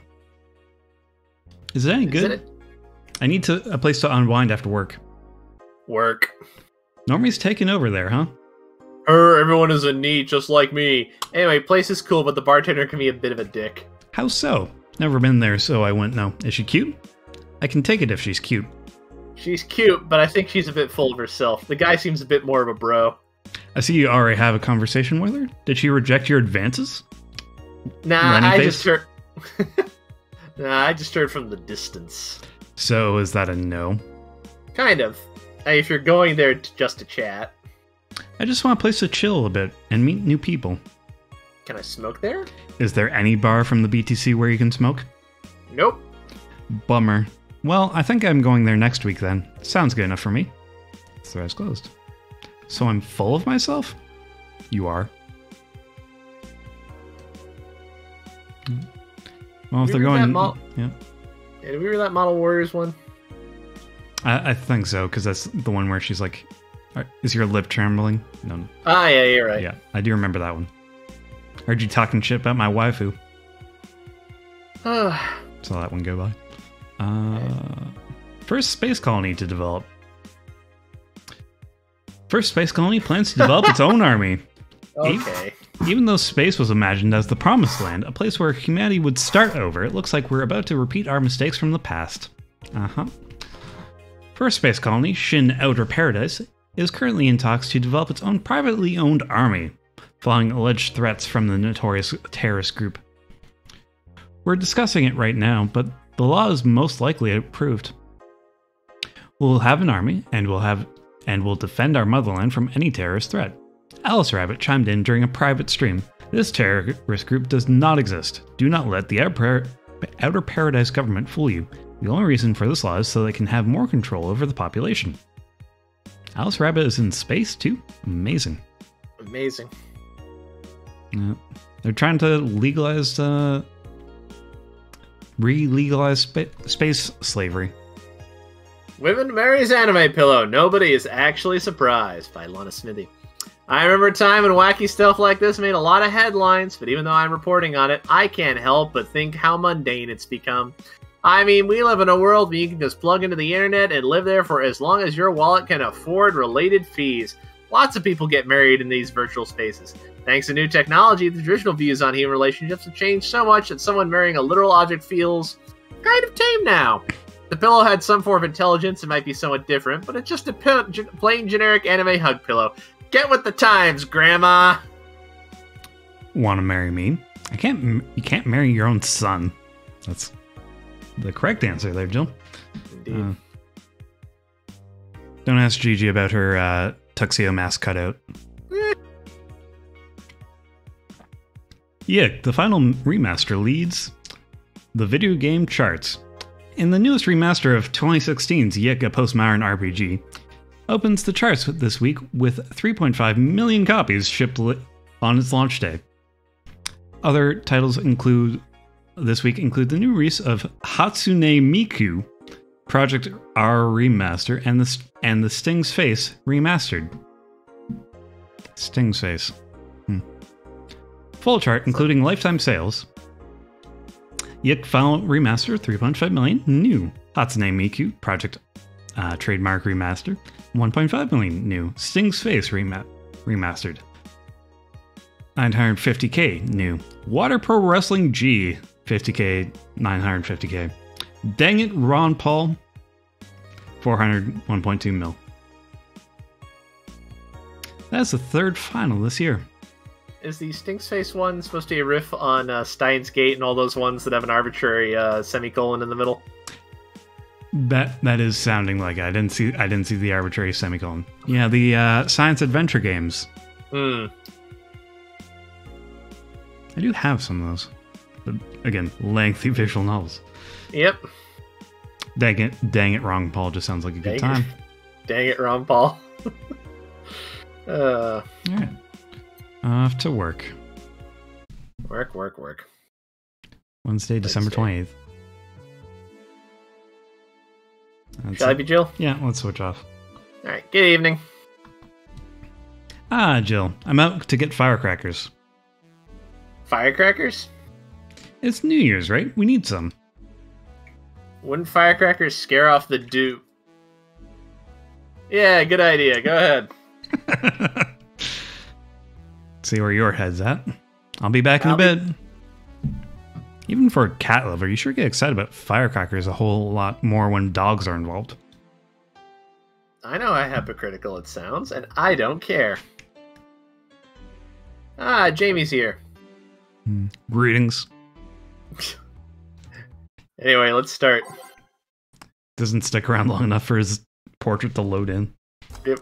Is it any Is good? it I need to a place to unwind after work. work? Normie's taking over there, huh? Her, everyone is a NEET, just like me. Anyway, place is cool, but the bartender can be a bit of a dick. How so? Never been there, so I wouldn't know. Is she cute? I can take it if she's cute. She's cute, but I think she's a bit full of herself. The guy seems a bit more of a bro. I see you already have a conversation with her. Did she reject your advances? Nah, Lenny I face? just heard. (laughs) nah, I just heard from the distance. So is that a no? Kind of. Hey, if you're going there to, just to chat, I just want a place to chill a bit and meet new people. can I smoke there? Is there any bar from the BTC where you can smoke? Nope. Bummer. Well, I think I'm going there next week then. Sounds good enough for me. So eyes closed. So I'm full of myself? You are. Hmm. Well, if You they're going, mo- yeah, Yeah, did we read that Model Warriors one? I, I think so because that's the one where she's like, "Is your lip trembling?" No, no. Ah, yeah, you're right. yeah, I do remember that one. Heard you talking shit about my waifu. Ah, Saw that one go by. Uh, first space colony to develop. First space colony plans to develop its own (laughs) army. okay. Even though space was imagined as the promised land, a place where humanity would start over, it looks like we're about to repeat our mistakes from the past. Uh huh. First space colony, Shin Outer Paradise, is currently in talks to develop its own privately owned army, following alleged threats from the notorious terrorist group. We're discussing it right now, but the law is most likely approved. We'll have an army, and we'll have and we'll defend our motherland from any terrorist threat. Alice Rabbit chimed in during a private stream. This terrorist group does not exist. Do not let the Outer Outer Paradise government fool you. The only reason for this law is so they can have more control over the population. Alice Rabbit is in space too? Amazing. Amazing. Yeah. They're trying to legalize, uh, re legalize spa- space slavery. Women marries anime pillow. Nobody is actually surprised by Lana Smithy. I remember a time when wacky stuff like this made a lot of headlines, but even though I'm reporting on it, I can't help but think how mundane it's become. I mean, we live in a world where you can just plug into the internet and live there for as long as your wallet can afford related fees. Lots of people get married in these virtual spaces. Thanks to new technology, the traditional views on human relationships have changed so much that someone marrying a literal object feels kind of tame now. The pillow had some form of intelligence, it might be somewhat different, but it's just a plain generic anime hug pillow. Get with the times, Grandma! Want to marry me? I can't. You can't marry your own son. That's the correct answer there, Jill. Indeed. Uh, don't ask Gigi about her uh, tuxedo mask cutout. Yick, the final remaster leads the video game charts. In the newest remaster of 2016's Yick, a postmodern RPG, opens the charts this week with 3.5 million copies shipped on its launch day. Other titles include this week include the new release of Hatsune Miku, Project R remaster, and the and the Sting's Face remastered. Sting's Face. Hmm. Full chart including lifetime sales. Yik Final Remaster 3.5 million. New Hatsune Miku Project uh, Trademark Remaster 1.5 million. New Sting's Face rema- Remastered 950k. New Water Pro Wrestling G 50k 950k. Dang it, Ron Paul 400 1.2 mil. That's the third final this year. Is the Stinks Face one supposed to be a riff on uh, Steins Gate and all those ones that have an arbitrary uh, semicolon in the middle? That that is sounding like it. I didn't see I didn't see the arbitrary semicolon. Yeah, the uh, science adventure games. Hmm. I do have some of those, again, lengthy (laughs) visual novels. Yep. Dang it, dang it, wrong. Paul just sounds like a good Dang it. time. (laughs) Dang it, wrong Paul. (laughs) uh, All right, off to work. work, work, work. Wednesday, December Wednesday. twenty eighth. That's Shall I be Jill? Yeah, let's switch off. All right. Good evening. Ah, Jill, I'm out to get firecrackers. Firecrackers? It's New Year's, right? We need some. Wouldn't firecrackers scare off the dude? Yeah, good idea. Go ahead. (laughs) See where your head's at. I'll be back in I'll a be- bit. Even for a cat lover, you sure get excited about firecrackers a whole lot more when dogs are involved. I know how hypocritical it sounds, and I don't care. Ah, Jamie's here. Greetings. (laughs) Anyway, let's start. Doesn't stick around long enough for his portrait to load in. Yep.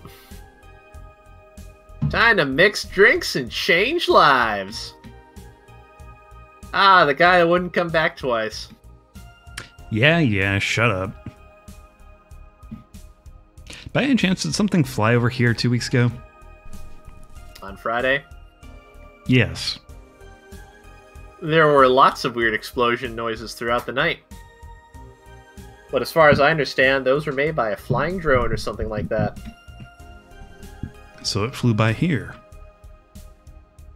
Time to mix drinks and change lives. Ah, the guy that wouldn't come back twice. Yeah, yeah, shut up. By any chance, did something fly over here two weeks ago? On Friday, Yes. There were lots of weird explosion noises throughout the night. But as far as I understand, those were made by a flying drone or something like that. So it flew by here.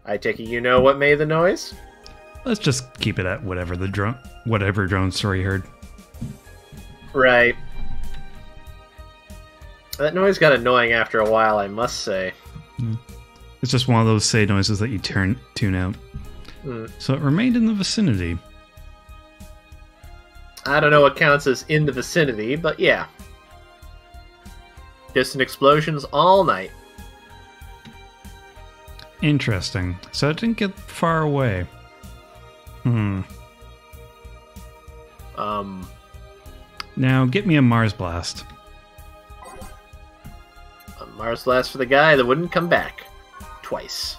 I take it you know what made the noise? Let's just keep it at whatever the drone, whatever drone story you heard. Right. That noise got annoying after a while, I must say. Hmm. It's just one of those say noises that you turn tune out. Hmm. So it remained in the vicinity. I don't know what counts as in the vicinity, but yeah. Distant explosions all night. Interesting. So it didn't get far away. Hmm. Um, Now get me a Mars blast. a Mars blast for the guy that wouldn't come back. Twice.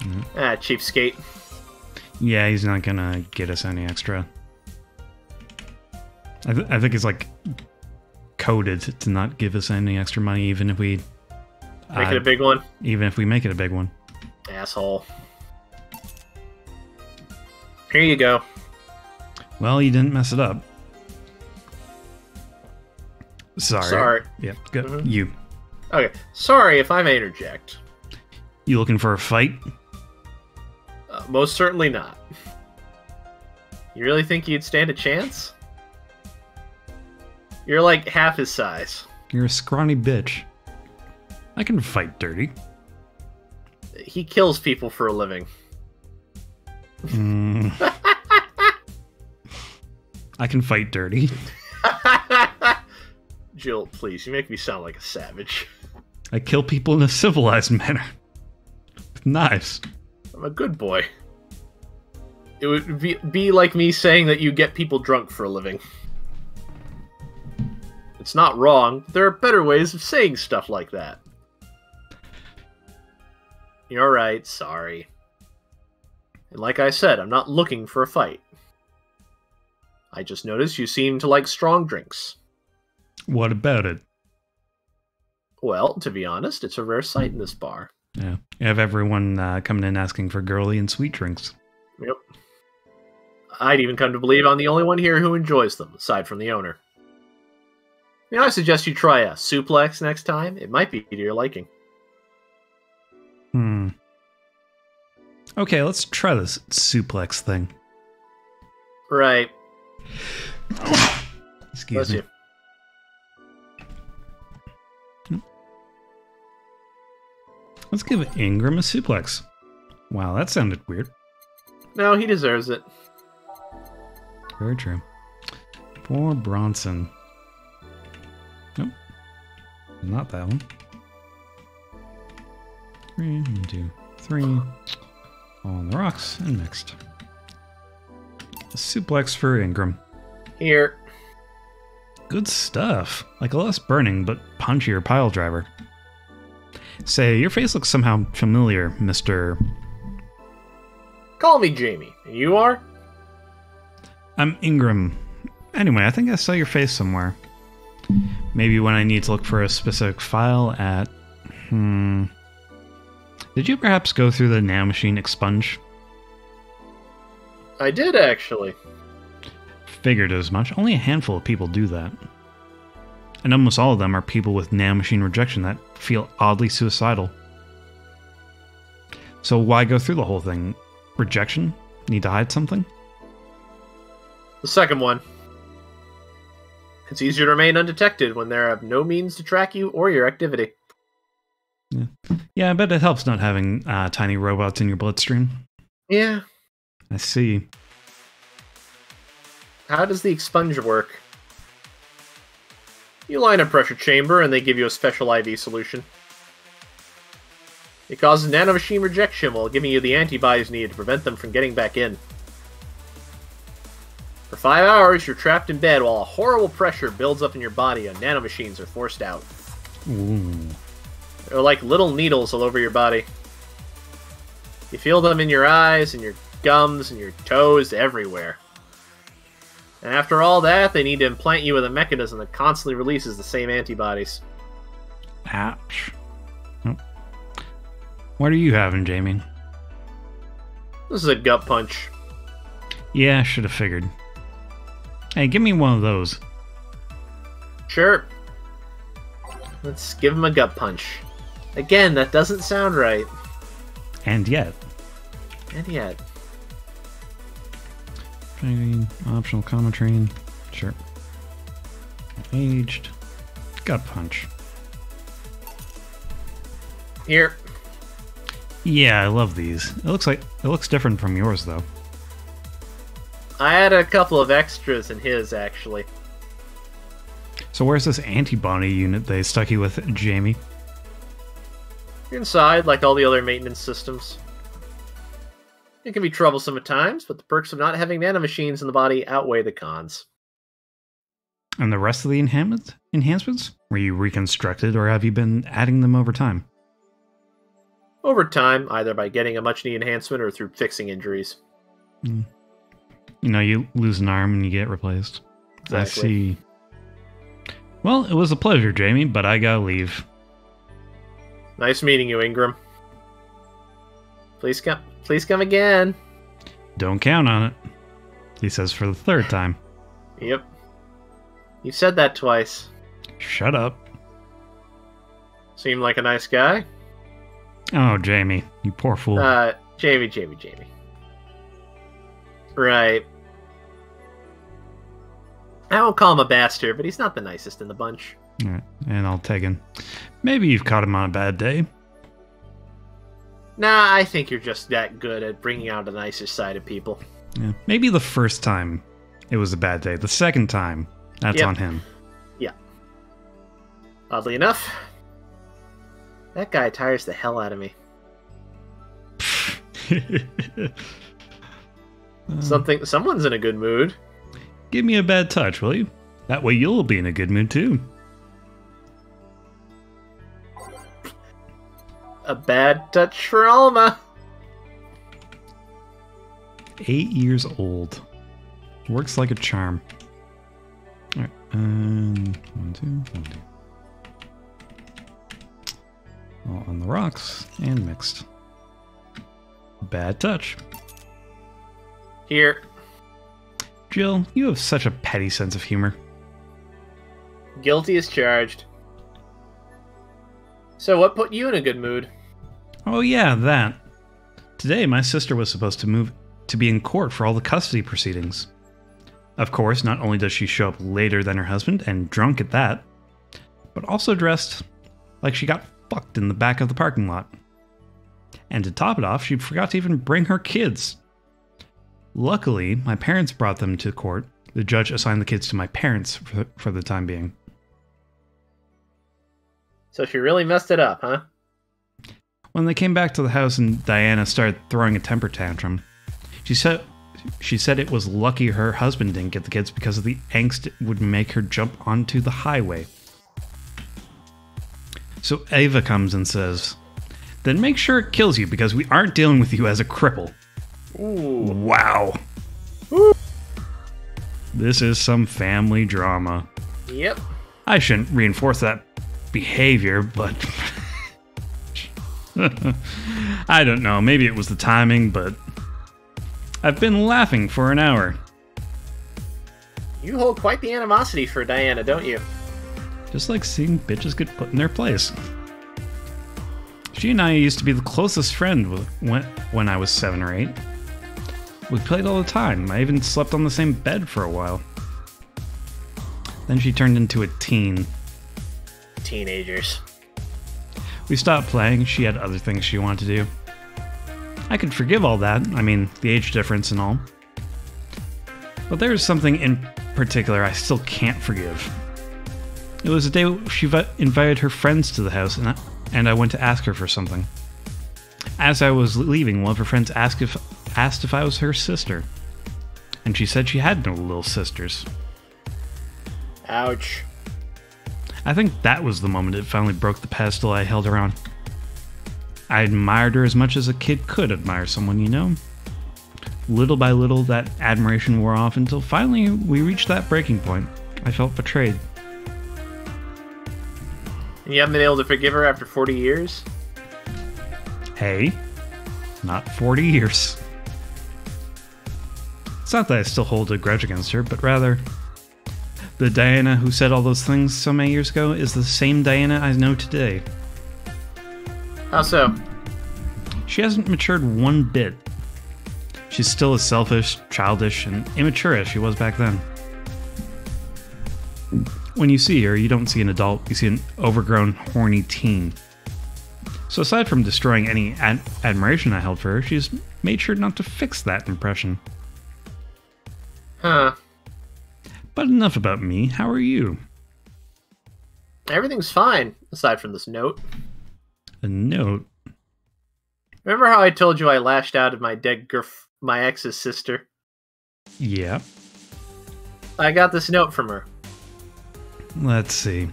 Mhm. Ah, cheapskate. Yeah, he's not gonna get us any extra. I, th- I think it's like coded to not give us any extra money, even if we Make uh, it a big one. even if we make it a big one. Asshole. Here you go. Well, you didn't mess it up. Sorry. Sorry. Yeah, go. Mhm. You. Okay, sorry if I may interject. You looking for a fight? Uh, most certainly not. You really think you'd stand a chance? You're like half his size. You're a scrawny bitch. I can fight dirty. He kills people for a living. Mm. (laughs) I can fight dirty. (laughs) Jill, please, you make me sound like a savage. I kill people in a civilized (laughs) manner. With knives. I'm a good boy. It would be, be like me saying that you get people drunk for a living. It's not wrong. There are better ways of saying stuff like that. You're right, sorry. And like I said, I'm not looking for a fight. I just noticed you seem to like strong drinks. What about it? Well, to be honest, it's a rare sight in this bar. Yeah. You have everyone uh, coming in asking for girly and sweet drinks. Yep. I'd even come to believe I'm the only one here who enjoys them, aside from the owner. May I suggest you try a suplex next time? It might be to your liking. Hmm. Okay, let's try this suplex thing. Right. Excuse Bless me. you. Let's give Ingram a suplex. Wow, that sounded weird. No, he deserves it. Very true. Poor Bronson. Nope. Not that one. Three, one, two, three. On the rocks and mixed. A suplex for Ingram. Here. Good stuff. Like a less burning but punchier pile driver. Say, your face looks somehow familiar, Mr. Call me Jamie. And you are? I'm Ingram. Anyway, I think I saw your face somewhere. Maybe when I need to look for a specific file at. Hmm. Did you perhaps go through the Now nanomachine expunge? I did, actually. Figured as much. Only a handful of people do that. And almost all of them are people with nanomachine rejection that feel oddly suicidal. So why go through the whole thing? Rejection? Need to hide something? The second one. It's easier to remain undetected when there are no means to track you or your activity. Yeah, I bet it helps not having uh, tiny robots in your bloodstream. Yeah. I see. how does the expunge work? You line a pressure chamber, and they give you a special IV solution. It causes nanomachine rejection while giving you the antibodies needed to prevent them from getting back in. For five hours, you're trapped in bed while a horrible pressure builds up in your body and nanomachines are forced out. Ooh. They're like little needles all over your body. You feel them in your eyes and your gums and your toes everywhere. And after all that, they need to implant you with a mechanism that constantly releases the same antibodies. Ouch. Oh. What are you having, Jamie? This is a gut punch. Yeah, I should have figured. Hey, give me one of those. Sure. Let's give him a gut punch. Again, that doesn't sound right. And yet. And yet. Training, optional comma train. Sure. Aged. Gut punch. Here. Yeah, I love these. It looks like it looks different from yours though. I had a couple of extras in his, actually. So where's this antibody unit they stuck you with, Jamie? Inside, like all the other maintenance systems. It can be troublesome at times, but the perks of not having nanomachines in the body outweigh the cons. And the rest of the enhancements? Enhancements? Were you reconstructed, or have you been adding them over time? Over time, either by getting a much needed enhancement or through fixing injuries. Mm. You know, you lose an arm and you get replaced. Exactly. I see. Well, it was a pleasure, Jamie, but I gotta leave. Nice meeting you, Ingram. Please come. Please come again. Don't count on it. He says for the third time. Yep. You said that twice. Shut up. Seemed like a nice guy. Oh, Jamie, you poor fool. Uh, Jamie, Jamie, Jamie. Right. I won't call him a bastard, but he's not the nicest in the bunch. Alright, and I'll take him. Maybe you've caught him on a bad day. Nah, I think you're just that good at bringing out the nicer side of people. Yeah. Maybe the first time it was a bad day. The second time, that's Yep. on him. Yeah. Oddly enough, that guy tires the hell out of me. (laughs) Something, someone's in a good mood. Give me a bad touch, will you? That way you'll be in a good mood too. A bad touch for Alma. Eight years old. Works like a charm. Alright, and one, two, one, two. All on the rocks and mixed. Bad touch. Here, Jill, you have such a petty sense of humor. guilty as charged. So, what put you in a good mood? Oh yeah, that. Today my sister was supposed to move to be in court for all the custody proceedings. Of course, not only does she show up later than her husband and drunk at that, but also dressed like she got fucked in the back of the parking lot. And to top it off, she forgot to even bring her kids. Luckily, my parents brought them to court. The judge assigned the kids to my parents for the, time being. So, she really messed it up, huh? When they came back to the house and Diana started throwing a temper tantrum, she said she said it was lucky her husband didn't get the kids because of the angst it would make her jump onto the highway. So Ava comes and says, "Then make sure it kills you because we aren't dealing with you as a cripple." Ooh. Wow. Ooh. This is some family drama. Yep. I shouldn't reinforce that behavior, but (laughs) (laughs) I don't know. Maybe it was the timing, but I've been laughing for an hour. You hold quite the animosity for Diana, don't you? Just like seeing bitches get put in their place. She and I used to be the closest friend when, when I was seven or eight. We played all the time. I even slept on the same bed for a while. Then she turned into a teen. Teenagers. We stopped playing. She had other things she wanted to do. I could forgive all that. I mean, the age difference and all. But there is something in particular I still can't forgive. It was the day she invited her friends to the house, and I, and I went to ask her for something. As I was leaving, one of her friends asked if asked if I was her sister, and she said she had no little sisters. Ouch. I think that was the moment it finally broke the pedestal I held her on. I admired her as much as a kid could admire someone, you know? Little by little, that admiration wore off until finally we reached that breaking point. I felt betrayed. And you haven't been able to forgive her after 40 years? Hey, not 40 years. It's not that I still hold a grudge against her, but rather, the Diana who said all those things so many years ago is the same Diana I know today. How so? She hasn't matured one bit. She's still as selfish, childish, and immature as she was back then. When you see her, you don't see an adult, you see an overgrown, horny teen. So, aside from destroying any ad- admiration I held for her, she's made sure not to fix that impression. Huh. But enough about me, how are you? Everything's fine, aside from this note. A note? Remember how I told you I lashed out at my dead girf- my ex's sister? Yeah. I got this note from her. Let's see.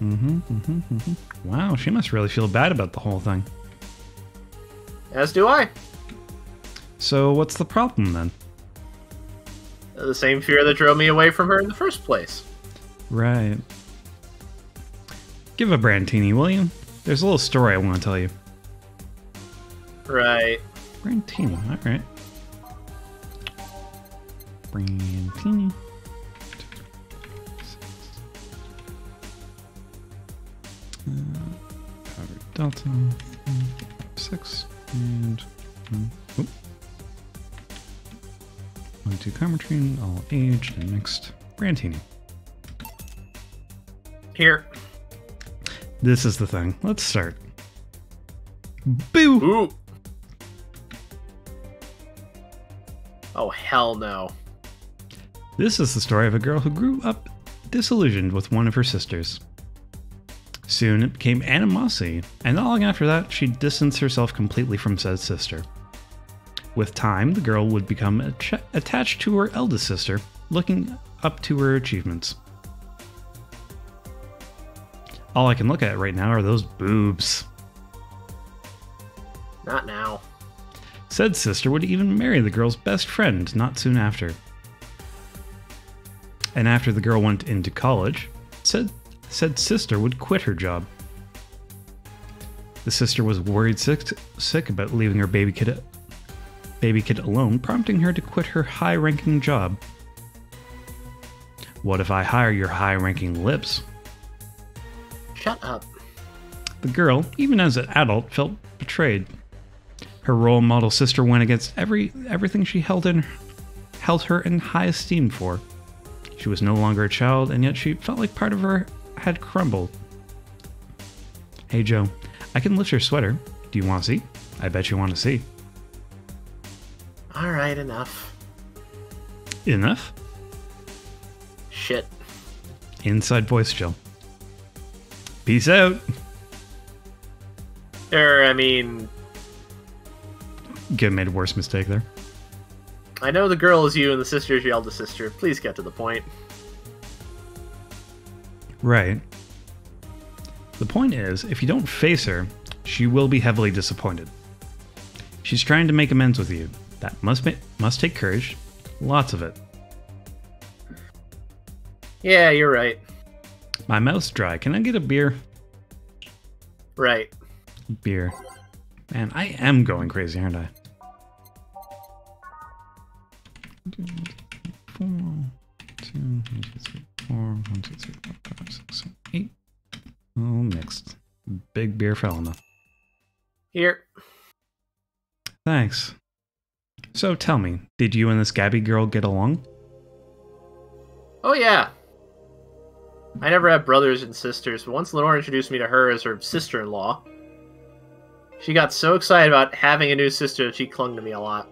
Mm-hmm, mm-hmm, mm-hmm. Wow, she must really feel bad about the whole thing. As do I. So, what's the problem then? the same fear that drove me away from her in the first place. Right. Give a Brandtini, will you? There's a little story I want to tell you. Right. Brandtini, alright. Brandtini. Uh, Delta, six, and... To Karmotrine, all aged and mixed. Brandtini. Here. This is the thing. Let's start. Boo! Ooh. Oh, hell no. This is the story of a girl who grew up disillusioned with one of her sisters. Soon it became animosity, and not long after that, she distanced herself completely from said sister. With time, the girl would become atta- attached to her eldest sister, looking up to her achievements. All I can look at right now are those boobs. Not now. Said sister would even marry the girl's best friend not soon after. And after the girl went into college, said said sister would quit her job. The sister was worried sick, sick about leaving her baby kid baby kid alone, prompting her to quit her high-ranking job. What if I hire your high-ranking lips? Shut up. The girl, even as an adult, felt betrayed. Her role model sister went against every everything she held in held her in high esteem for. She was no longer a child, and yet she felt like part of her had crumbled. Hey Joe, I can lift your sweater. Do you want to see? I bet you want to see. Alright, enough. Enough? Shit. Inside voice Jill. Peace out. Er, I mean, Get made a worse mistake there. I know the girl is you and the sister is your eldest sister. Please get to the point. Right. The point is, if you don't face her, she will be heavily disappointed. She's trying to make amends with you. That must ma- must take courage, lots of it. Yeah, you're right. My mouth's dry. Can I get a beer? Right. Beer. Man, I am going crazy, aren't I? Four, two, one, two, three, four, one, two, three, four, five, six, seven, eight. All mixed. Big beer Felina. Here. Thanks. So tell me, did you and this Gaby girl get along? Oh, yeah. I never had brothers and sisters, but once Lenore introduced me to her as her sister in law, she got so excited about having a new sister that she clung to me a lot.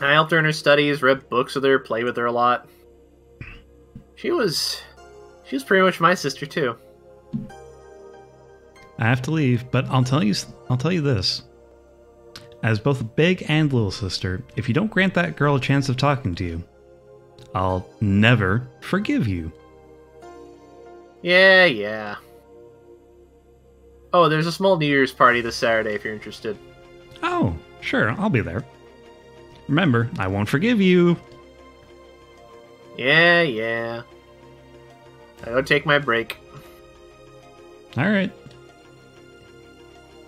I helped her in her studies, read books with her, played with her a lot. She was she was pretty much my sister too. I have to leave, but I'll tell you I'll tell you this. As both big and little sister, if you don't grant that girl a chance of talking to you, I'll never forgive you. Yeah, yeah. Oh, there's a small New Year's party this Saturday if you're interested. Oh, sure, I'll be there. Remember, I won't forgive you. Yeah, yeah. I go take my break. All right.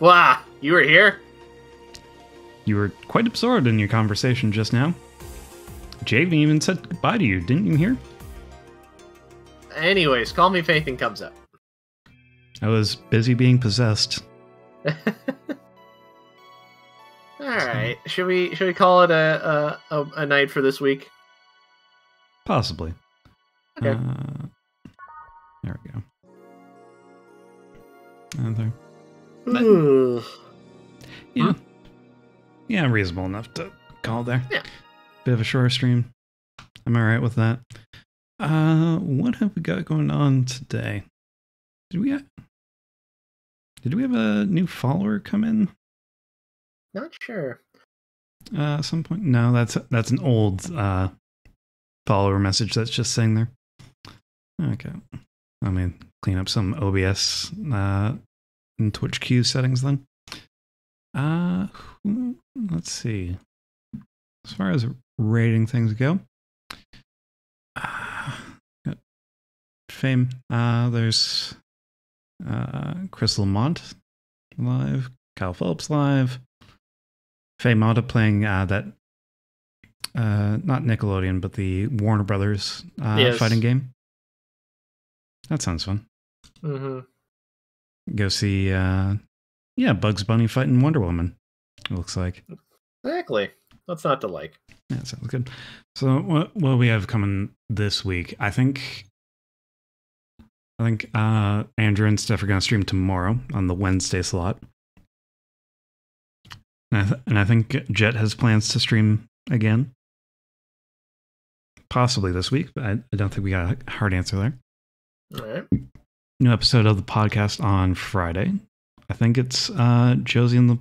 Wow, you were here? You were quite absorbed in your conversation just now. Javen even said goodbye to you, didn't you hear? Anyways, call me if anything comes up. I was busy being possessed. (laughs) All right, should we should we call it a a, a, a night for this week? Possibly. Okay. Uh, there we go. Another. Ooh. Yeah. Yeah, reasonable enough to call there. Yeah. Bit of a shorter stream. I'm alright with that. Uh what have we got going on today? Did we have, Did we have a new follower come in? Not sure. Uh at some point? No, that's that's an old uh follower message that's just saying there. Okay. Let me clean up some OBS uh and Twitch queue settings then. Uh let's see. As far as rating things go. Uh, fame. Uh there's uh Chris Lamont live, Kyle Phillips live. Faye Mata playing uh, that uh, not Nickelodeon, but the Warner Brothers uh, Yes. fighting game. That sounds fun. Mm-hmm. Go see, uh, yeah, Bugs Bunny fighting Wonder Woman. It looks like. Exactly. That's not to like? Yeah, sounds good. So what what we have coming this week? I think I think uh Andrew and Steph are gonna stream tomorrow on the Wednesday slot. And I, th- and I think Jet has plans to stream again. Possibly this week, but I, I don't think we got a hard answer there. All right. New episode of the podcast on Friday. I think it's uh Josie and the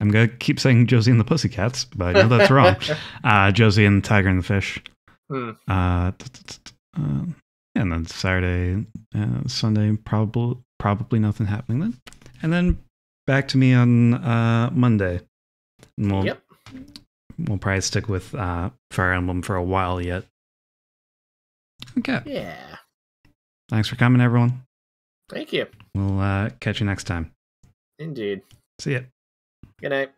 I'm gonna keep saying Josie and the Pussycats, but I know that's wrong. (laughs) Uh, Josee and the Tiger and the Fish. Hmm. Uh, uh, and then Saturday, uh, Sunday, probably probably nothing happening then. And then back to me on uh, Monday. And we'll, Yep. We'll probably stick with uh, Fire Emblem for a while yet. Okay. Yeah. Thanks for coming, everyone. Thank you. We'll uh, catch you next time. Indeed. See ya. Good night.